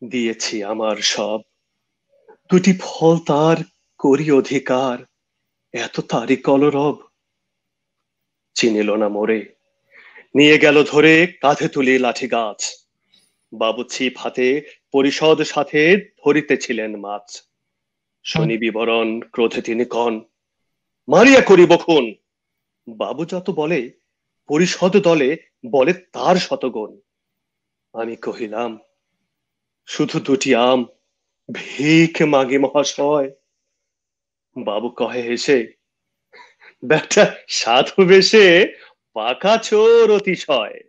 দিয়েছি আমার সব। দুটি ফল তার করি অধিকার, এত তারি কলরব। চিনিল না মোরে নিয়ে গেল ধরে কাঁধে তুলি লাঠি গাছ। বাবু ছিপ হাতে পরিষদ সাথে ধরিতেছিলেন মাছ। শনি বিবরণ ক্রোধে তিনি কন, মারিয়া করি বখুন বাবু যত বলে, পরিষদ দলে বলে তার শতগুণ। আমি কহিলাম, শুধু দুটি আম, ভিক মাগি মহাশয়। বাবু কহে হেসে, ব্যাটা সাধু বেশে পাকা চোর অতিশয়।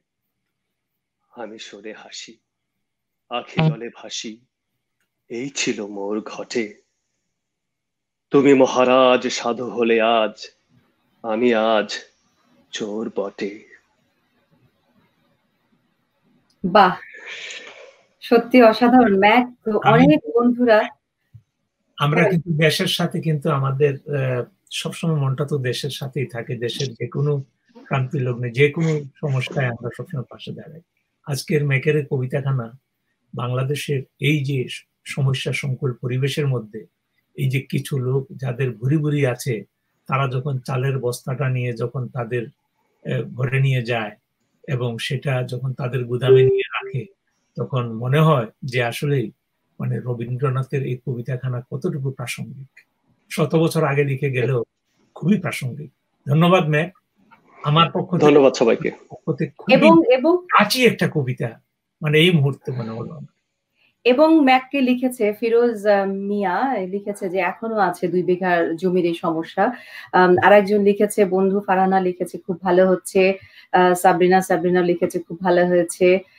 আমি সরে হাসি আখি জলে ভাসি এই ছিল মোর ঘটে। তুমি মহারাজ সাধু হলে আজ আমি আজ চোর বটে। বাহ সত্যি অসাধারণ। ম্যাক তো অনেক বন্ধুরা আমরা। কিন্তু দেশের সাথে কিন্তু আমাদের আহ, সবসময় মনটা তো দেশের সাথেই থাকে। দেশের যে কোনো ক্রান্তি লগ্নে যে কোনো সমস্যায় আমরা সবসময় পাশে দাঁড়াই। আজকের মেকের কবিতাখানা বাংলাদেশের এই যে সমস্যা সংকুল পরিবেশের মধ্যে, এই যে কিছু লোক যাদের ভুরি ভুরি আছে, তারা যখন চালের বস্তাটা নিয়ে যখন তাদের ঘরে নিয়ে যায় এবং সেটা যখন তাদের গুদামে নিয়ে রাখে, তখন মনে হয় যে আসলেই মানে রবীন্দ্রনাথের এই কবিতাখানা কতটুকু প্রাসঙ্গিক। শত বছর আগে লিখে গেলেও খুবই প্রাসঙ্গিক। ধন্যবাদ, ম্যাক। আমার পক্ষ ধন্যবাদ সবাইকে। এবং এবং কাঁচি একটা কবিতা মানে এই মুহূর্তে মনে হলো এবং ম্যাককে লিখেছে ফিরোজ আহ, মিয়া লিখেছে যে এখনও আছে দুই বিঘার জমির এই সমস্যা। আর একজন লিখেছে বন্ধু ফারানা লিখেছে খুব ভালো হচ্ছে। আহ, সাবরিনা সাবরিনা লিখেছে খুব ভালো হয়েছে। আম,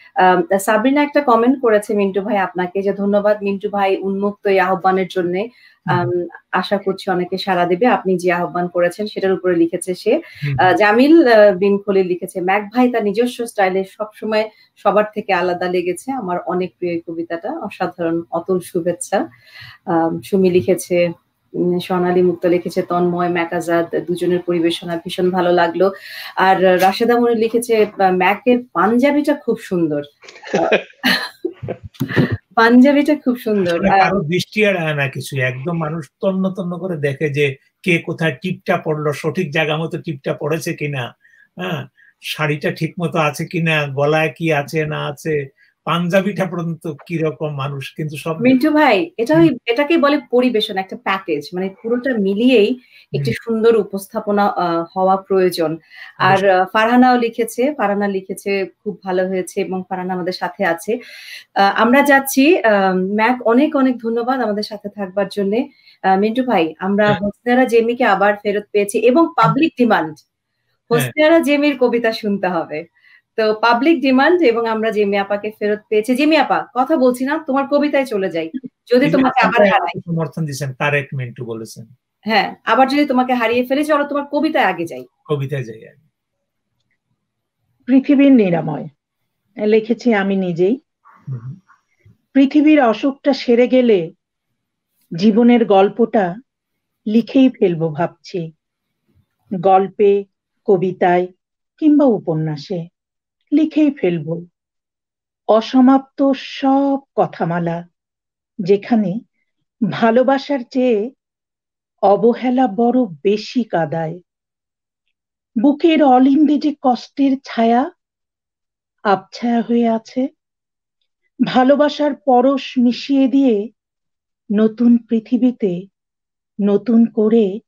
সাবরিনা একটা কমেন্ট করেছে মিন্টু ভাই আপনাকে যে ধন্যবাদ মিন্টু ভাই উন্মুক্ত এই আহ্বানের জন্য। আশা করছি অনেকে সাড়া দেবে। আপনি যে আহ্বান করেছেন সেটার উপরে লিখেছে সে। জামিল বিন খলিল লিখেছে ম্যাক ভাই তার নিজস্ব স্টাইলে সবসময় সবার থেকে আলাদা লেগেছে। আমার অনেক প্রিয় কবিতাটা। অসাধারণ অতুল শুভেচ্ছা। আম, সুমি লিখেছে সোনালী মুক্ত লিখেছে তন্ময় ম্যাকাজাদ দুজনের পরিবেশনা ভীষণ ভালো লাগল। আর রাশেদা মনে লিখেছে ম্যাকের পাঞ্জাবিটা খুব সুন্দর। পাঞ্জাবিটা খুব সুন্দর। আহ, কারও দৃষ্টি আর আয় না কিছু একদম মানুষ তন্ন তন্ন করে দেখে যে কে কোথায় টিপটা পড়ল সঠিক জায়গা মতো টিপটা পড়েছে কিনা হ্যাঁ? শাড়িটা ঠিক মতো আছে কিনা গলায় কি আছে না আছে পাঞ্জাবিটা পর্যন্ত কীরকম মানুষ কিন্তু সব মিন্টু ভাই এটা ওই এটাকে বলে পরিবেশন একটা প্যাকেজ মানে পুরোটা মিলিয়েই একটি সুন্দর উপস্থাপনা হওয়া প্রয়োজন। আর ফারহানাও লিখেছে ফারহানা লিখেছে খুব ভালো হয়েছে এবং ফারহানা আমাদের সাথে আছে। আমরা যাচ্ছি ম্যাক অনেক অনেক ধন্যবাদ আমাদের সাথে থাকবার জন্য। মিন্টু ভাই আমরা হ্যাঁ। হোসনেরা জেমিকে আবার ফেরত পেয়েছি এবং পাবলিক ডিমান্ড হোসনেরা জেমির কবিতা শুনতে হবে। তো পাবলিক ডিমান্ড এবং আমরা জেমি আপাকে ফেরত পেয়েছি। জেমি আপা কথা বলছি না তোমার কবিতায় চলে যাই। যদি তোমাকে আবার হারাই সমর্থন দিচ্ছেন তারেক মিন্টু বলেছেন। হ্যাঁ আবার যদি তোমাকে হারিয়ে ফেলে চলো তোমার কবিতায় আগে যাই। কবিতায় যাই আগে। পৃথিবীর নিরাময় লিখেছি আমি নিজেই। পৃথিবীর অসুখটা সেরে গেলে জীবনের গল্পটা লিখেই ফেলব ভাবছি। গল্পে কবিতায় কিংবা উপন্যাসে। লিখেই ফেলব। অসমাপ্ত সব কথামালা, যেখানে ভালোবাসার চেয়ে অবহেলা বড় বেশি কাদায়। বুকের অলিন্দে যে কষ্টের ছায়া আবছায়া হয়ে আছে, ভালোবাসার পরশ মিশিয়ে দিয়ে নতুন পৃথিবীতে নতুন করে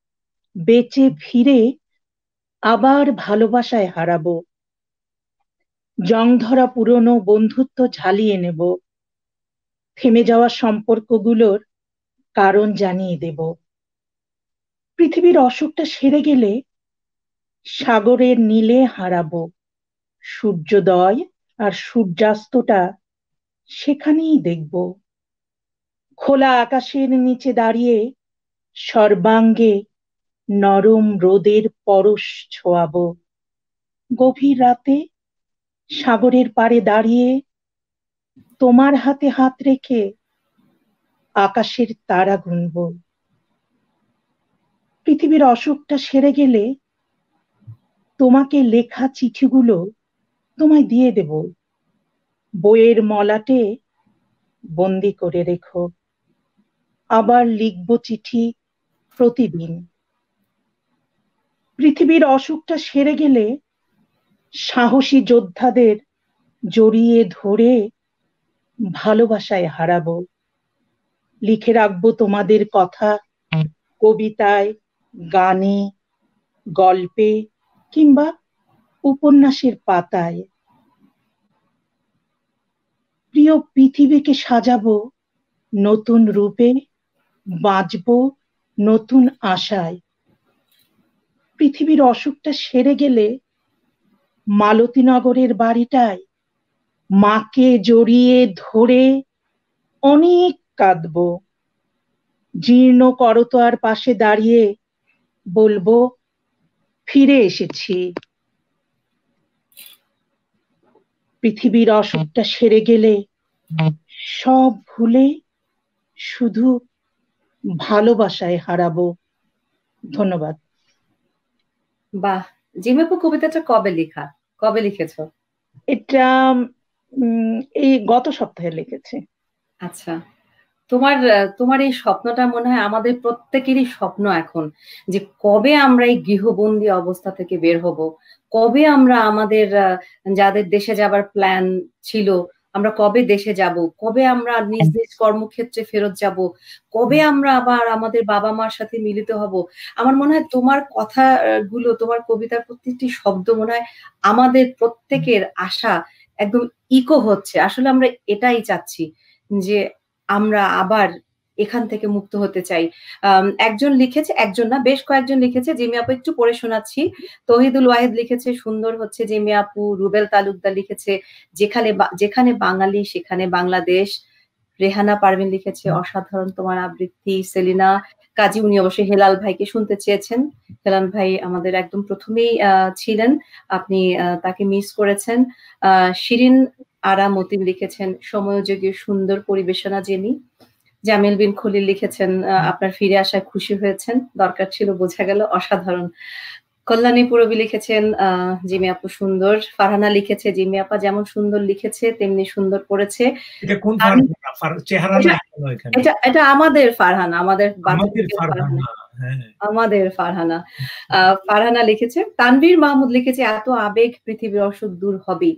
বেঁচে ফিরে আবার ভালোবাসায় হারাবো। জংধরা পুরনো বন্ধুত্ব ঝালিয়ে নেব। থেমে যাওয়া সম্পর্কগুলোর কারণ জানিয়ে দেব। পৃথিবীর অসুখটা সেরে গেলে সাগরের নীলে হারাবো। সূর্যোদয় আর সূর্যাস্তটা সেখানেই দেখব। খোলা আকাশের নিচে দাঁড়িয়ে সর্বাঙ্গে নরম রোদের পরশ ছোঁয়াবো। গভীর রাতে সাগরের পাড়ে দাঁড়িয়ে তোমার হাতে হাত রেখে আকাশের তারা গুনব। পৃথিবীর অসুখটা সেরে গেলে তোমাকে লেখা চিঠিগুলো তোমায় দিয়ে দেব। বইয়ের মলাটে বন্দি করে রেখো। আবার লিখব চিঠি প্রতিদিন। পৃথিবীর অসুখটা সেরে গেলে সাহসী যোদ্ধাদের জড়িয়ে ধরে ভালোবাসায় হারাবো। লিখে রাখব তোমাদের কথা, কবিতায়, গানে, গল্পে কিংবা উপন্যাসের পাতায়। প্রিয় পৃথিবীকে সাজাবো নতুন রূপে, বাঁচবো নতুন আশায়। পৃথিবীর অসুখটা সেরে গেলে মালতীনগরের বাড়িটায় মাকে জড়িয়ে ধরে অনেক কাঁদবো। জীর্ণ করতোয়ার পাশে দাঁড়িয়ে বলব, ফিরে এসেছি। পৃথিবীর অসুখটা সেরে গেলে সব ভুলে শুধু ভালোবাসায় হারাবো। ধন্যবাদ। বাহ জিমেপু কবিতাটা কবে লেখা? কবে লিখেছো? এটা এই গত সপ্তাহে লিখেছি। আচ্ছা। তোমার তোমার এই স্বপ্নটা মনে হয় আমাদের প্রত্যেকেরই স্বপ্ন এখন যে কবে আমরা এই গৃহবন্দী অবস্থা থেকে বের হব? কবে আমরা আমাদের যাদের দেশে যাবার প্ল্যান ছিল আমরা কবে দেশে যাব? কবে আমরা নিজ নিজ কর্মক্ষেত্রে ফেরত যাব? কবে আমরা আবার আমাদের বাবা মার সাথে মিলিত হব? আমার মনে হয় তোমার কথাগুলো, তোমার কবিতার প্রতিটি শব্দ মনে হয় আমাদের প্রত্যেকের আশা একদম ইকো হচ্ছে। আসলে আমরা এটাই চাচ্ছি যে আমরা আবার এখান থেকে মুক্ত হতে চাই। একজন লিখেছে, একজন না, বেশ কয়েকজন লিখেছে, জিমি আপু একটু পড়ে শোনাচ্ছি। তহিদুল ওয়াহিদ লিখেছে, সুন্দর হচ্ছে জিমি আপু। রুবেল তালুকদার লিখেছে, যেখানে যেখানে বাঙালি, সেখানে বাংলাদেশ। রেহানা পারভিন লিখেছে, অসাধারণ তোমার আবৃত্তি। সেলিনা কাজী, উনি অবশ্যই হেলাল ভাইকে শুনতে চেয়েছেন। হেলাল ভাই আমাদের একদম প্রথমেই ছিলেন। আপনি তাকে মিস করেছেন। শিরিন আরা মতিন লিখেছেন, সময়োযোগী সুন্দর পরিবেশনা জেমি। জামিল বিন খলিল লিখেছেন আপনার ফিরে আসায় খুশি হয়েছেন। দরকার ছিল বোঝা গেল অসাধারণ। কল্যাণী পুরবি লিখেছেন আহ, জিমি আপু সুন্দর। ফারহানা লিখেছে জিমি আপা যেমন সুন্দর লিখেছে তেমনি সুন্দর করেছে। এটা আমাদের ফারহানা আমাদের আমাদের ফারহানা। হ্যাঁ। ফারহানা। আহ, ফারহানা লিখেছে তানভীর মাহমুদ লিখেছে এত আবেগ পৃথিবীর অসুখ দূর হবেই।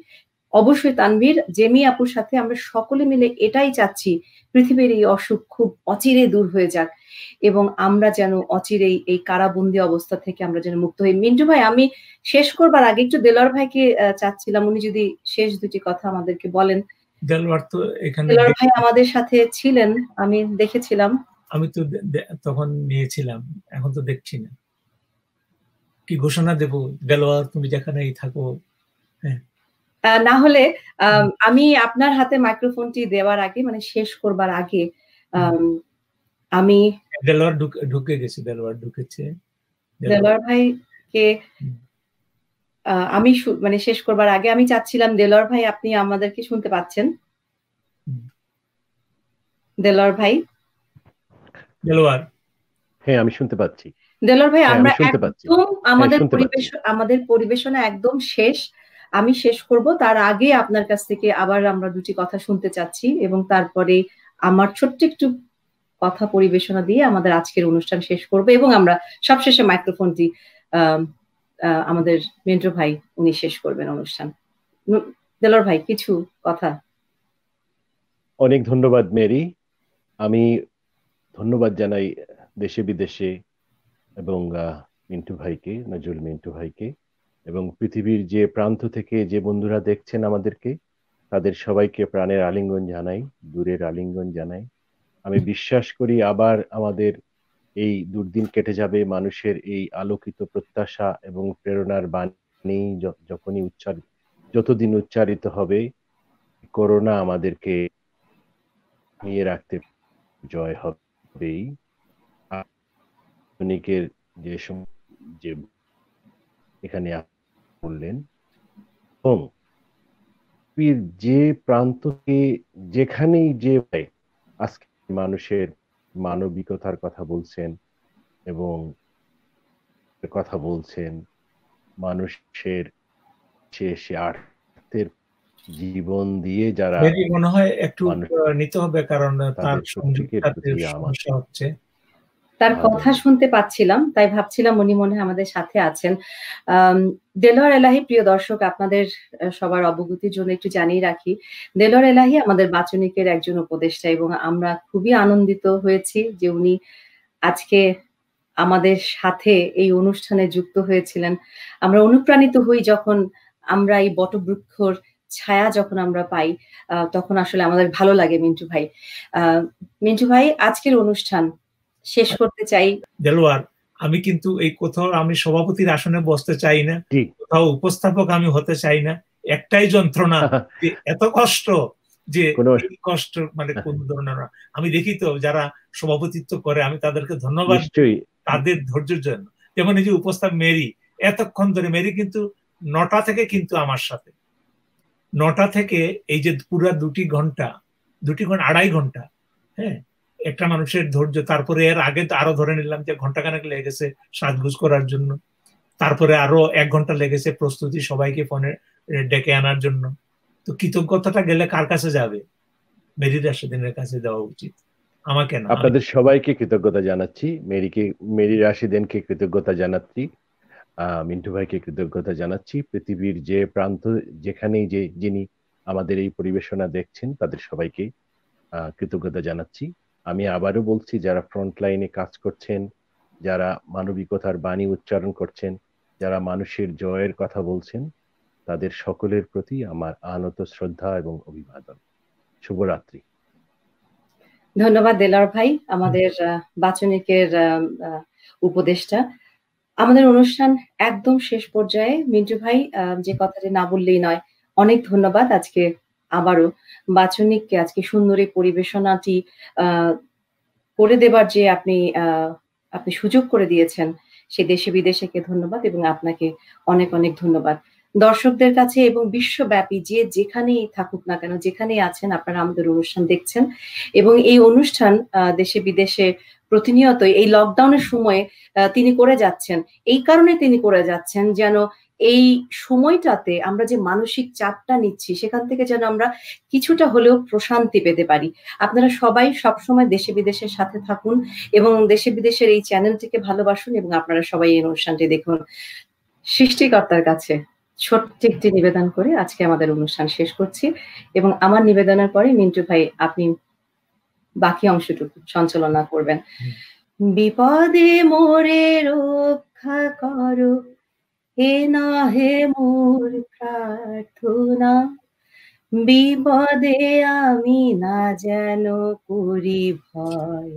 অবশ্যই তানভীর জেমি আপুর সাথে আমরা সকলে মিলে এটাই চাচ্ছি পৃথিবীর এই অসুখ খুব অচিরে দূর হয়ে যাক এবং আমরা যেন অচিরেই এই কারাবন্দি অবস্থা থেকে আমরা যেন মুক্ত হই। মিন্টু ভাই আমি শেষ করবার আগে একটু দেলোয়ার ভাইকে চাচ্ছিলাম উনি যদি শেষ দুটি কথা আমাদেরকে বলেন। দেলোয়ার তো এখানে দেলোয়ার ভাই আমাদের সাথে ছিলেন আমি দেখেছিলাম। আমি তো তখন নিয়েছিলাম এখন তো দেখছি না। কি ঘোষণা দেব? দেলোয়ার তুমি যেখানেই থাকো আহ, না হলে আম, আমি আপনার হাতে মাইক্রোফোনটি দেওয়ার আগে মানে শেষ করবার আগে আম, আমি দেলোয়ার ঢুকে গেছে দেলোয়ার ঢুকেছে। দেলোয়ার- ভাইকে আহ, আমি মানে শেষ করবার আগে আমি চাচ্ছিলাম দেলোয়ার ভাই আপনি আমাদেরকে শুনতে পাচ্ছেন? দেলোয়ার ভাই? দেলোয়ার। হ্যাঁ আমি শুনতে পাচ্ছি। দেলোয়ার ভাই হ্যাঁ, আমরা একদম আমাদের শুনতে পরিবেশ আমাদের পরিবেশনা একদম শেষ। আমি শেষ করব। তার আগে আপনার কাছ থেকে আবার আমরা দুটি কথা শুনতে চাচ্ছি এবং তারপরে আমার ছোট্ট একটু কথা পরিবেশনা দিয়ে আমাদের আজকের অনুষ্ঠান শেষ করব এবং আমরা সবশেষে মাইক্রোফোনটি আমাদের মেন্টু ভাই উনি শেষ করবেন অনুষ্ঠান। উম, দেলোয়ার ভাই কিছু কথা? অনেক ধন্যবাদ মেরি। আমি ধন্যবাদ জানাই দেশে বিদেশে এবং মিন্টু ভাইকে নজরুল মিন্টু ভাইকে। এবং পৃথিবীর যে প্রান্ত থেকে যে বন্ধুরা দেখছেন আমাদেরকে, তাদের সবাইকে প্রাণের আলিঙ্গন জানাই, দূরের আলিঙ্গন জানাই। আমি বিশ্বাস করি আবার আমাদের এই দুর্দিন কেটে যাবে, মানুষের এই আলোকিত প্রত্যাশা এবং প্রেরণার বাণী যখনই উচ্চারিত যতদিন উচ্চারিত হবে, করোনা আমাদেরকে নিয়ে রাখতে জয় হবেই। আধুনিকের যে যে এখানে বললেন এবং যে প্রান্তকে যেখানেই যে আজকে মানুষের মানবিকতার কথা বলছেন এবং কথা বলছেন মানুষের শেষে আর্থের জীবন দিয়ে যারা মনে হয় একটু নিতে হবে কারণ তার সমস্যা হচ্ছে। তার কথা শুনতে পাচ্ছিলাম তাই ভাবছিলাম উনি মনে হয় আমাদের সাথে আছেন। দেলোয়ার এলাহি প্রিয় দর্শক আপনাদের সবার অবগতির জন্য একটু জানিয়ে রাখি। দেলোয়ার এলাহি আমাদের বাচনিকের একজন উপদেষ্টা এবং আমরা খুবই আনন্দিত হয়েছি যে উনি আজকে আমাদের সাথে এই অনুষ্ঠানে যুক্ত হয়েছিলেন। আমরা অনুপ্রাণিত হই যখন আমরা এই বটবৃক্ষর ছায়া যখন আমরা পাই তখন আসলে আমাদের ভালো লাগে মিন্টু ভাই। মিন্টু ভাই আজকের অনুষ্ঠান শেষ করতে চাই। দেলোয়ার আমি কিন্তু এই কোথাও আমি সভাপতির আসনে বসতে চাই না কোথাও উপস্থাপক আমি হতে চাই না একটাই যন্ত্রণা এত কষ্ট যে কষ্ট মানে কোন ধরনের আমি দেখি তো যারা সভাপতিত্ব করে আমি তাদেরকে ধন্যবাদ তাদের ধৈর্যের জন্য। যেমন এই যে উপস্থাপ মেরি এতক্ষণ ধরে মেরি কিন্তু নটা থেকে কিন্তু আমার সাথে। নটা থেকে এই যে পুরা দুটি ঘণ্টা দুটি ঘণ্টা আড়াই ঘণ্টা হ্যাঁ? একটা মানুষের ধৈর্য, তারপরে এর আগে আরও ধরে নিলাম যে ঘণ্টা খানেক লেগেছে সাজগুজ করার জন্য। তারপরে আরও এক ঘণ্টা লেগেছে প্রস্তুতি সবাইকে ফোনে ডেকে আনার জন্য। তো কৃতজ্ঞতাটা গেলে কার কাছে যাবে? মেরি রাশিদিনের কাছে দেওয়া উচিত। আমাকে না আপনাদের সবাইকে কৃতজ্ঞতা জানাচ্ছি। মেরিকে, মেরি রাশিদিনকে কৃতজ্ঞতা জানাচ্ছি। মিন্টু ভাইকে কৃতজ্ঞতা জানাচ্ছি। পৃথিবীর যে প্রান্ত, যেখানেই যে যিনি আমাদের এই পরিবেশনা দেখছেন, তাদের সবাইকে কৃতজ্ঞতা জানাচ্ছি। আমি আবারও বলছি, যারা ফ্রন্ট লাইনে কাজ করছেন, যারা মানবিকতার বাণী উচ্চারণ করছেন, যারা মানুষের জয়ের কথা বলছেন, তাদের সকলের প্রতি আমার আনত শ্রদ্ধা এবং অভিবাদন। শুভরাত্রি। ধন্যবাদ দেলার ভাই, আমাদের বাচনিকের উপদেশটা। আমাদের অনুষ্ঠান একদম শেষ পর্যায়ে। মিন্টু ভাই যে কথাটি না বললেই নয়, অনেক ধন্যবাদ আজকে আবারও বাচনিককে আজকে সুন্দর এই পরিবেশনাটি করে দেবার যে আপনি আপনি সুযোগ করে দিয়েছেন সে দেশে বিদেশেকে ধন্যবাদ এবং আপনাকে অনেক অনেক ধন্যবাদ। দর্শকদের কাছে এবং বিশ্বব্যাপী যে যেখানেই থাকুক না কেন, যেখানেই আছেন আপনারা আমাদের অনুষ্ঠান দেখছেন এবং এই অনুষ্ঠান দেশে বিদেশে প্রতিনিয়ত এই লকডাউনের সময়ে তিনি করে যাচ্ছেন। এই কারণে তিনি করে যাচ্ছেন যেন এই সময়টাতে আমরা যে মানসিক চাপটা নিচ্ছি সেখান থেকে যেন আমরা কিছুটা হলেও প্রশান্তি পেতে পারি। আপনারা সবাই সবসময় দেশে বিদেশের সাথে থাকুন এবং দেশে বিদেশের এই চ্যানেলটিকে ভালোবাসুন এবং আপনারা সবাই এই অনুষ্ঠানটি দেখুন। সৃষ্টিকর্তার কাছে ছোট্ট একটি নিবেদন করে আজকে আমাদের অনুষ্ঠান শেষ করছি এবং আমার নিবেদনের পরে মিন্টু ভাই আপনি বাকি অংশটুকু সঞ্চালনা করবেন। বিপদে মোরে রক্ষা করো। হে না হে মোর প্রার্থনা, বিপদে আমি না যেন করি ভয়।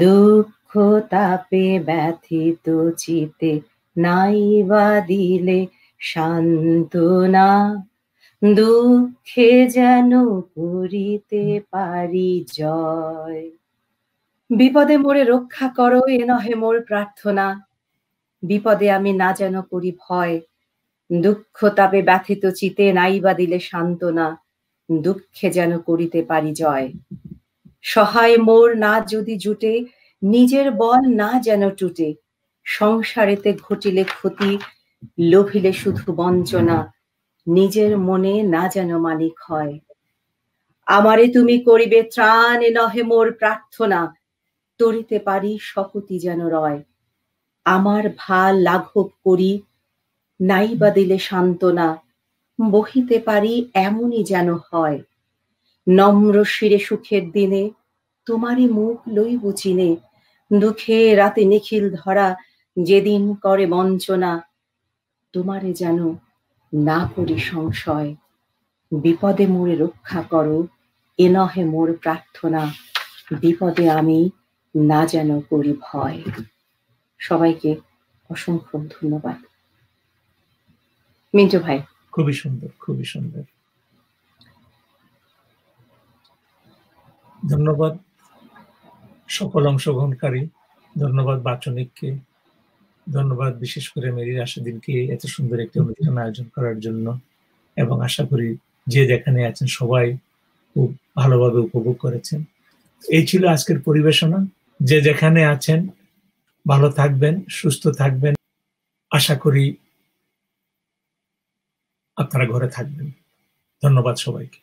দুঃখ তাপে ব্যথিত চিতে নাই বা দিলে সান্ত্বনা, দুঃখে যেন করিতে পারি জয়। বিপদে মোরে রক্ষা করো, এ নহে মোর প্রার্থনা। বিপদে আমি না যেন করি ভয়। দুঃখ তাপে ব্যথিত চিতে নাই বা দিলে সান্ত্বনা। দুঃখে যেন করিতে পারি জয়। সহায় মোর না যদি জুটে, নিজের বল না যেন টুটে। সংসারেতে ঘটিলে ক্ষতি, লোভিলে শুধু বঞ্চনা। নিজের মনে না যেন মালিক হয়। আমারে তুমি করিবে ত্রাণ নহে মোর প্রার্থনা। তরিতে পারি শপতি যেন রয়। আমার ভালো লাঘব করি, নাই বা দিলে সান্ত্বনা, বহিতে পারি এমনই যেন হয়। নম্র শিরে সুখের দিনে তোমারই মুখ লই বুচিনে দুঃখে রাতে নিখিল ধরা যেদিন করে বঞ্চনা, তোমারে যেন না করি সংশয়। বিপদে মোরে রক্ষা করো, এ নহে মোর প্রার্থনা, বিপদে আমি না যেন করি ভয়। সবাইকে অসংখ্য ধন্যবাদ। মিন্টু ভাই। খুবই সুন্দর খুবই সুন্দর। ধন্যবাদ সকল অংশগ্রহণকারী, ধন্যবাদ বাচনিককে, ধন্যবাদ বিশেষ করে মেরির আশাদিনকে এত সুন্দর একটি অনুষ্ঠান আয়োজন করার জন্য। এবং আশা করি যে যেখানে আছেন সবাই খুব ভালোভাবে উপভোগ করেছেন। এই ছিল আজকের পরিবেশনা। যে যেখানে আছেন ভালো থাকবেন সুস্থ থাকবেন। আশা করি আপনারা ঘরে থাকবেন। ধন্যবাদ সবাইকে।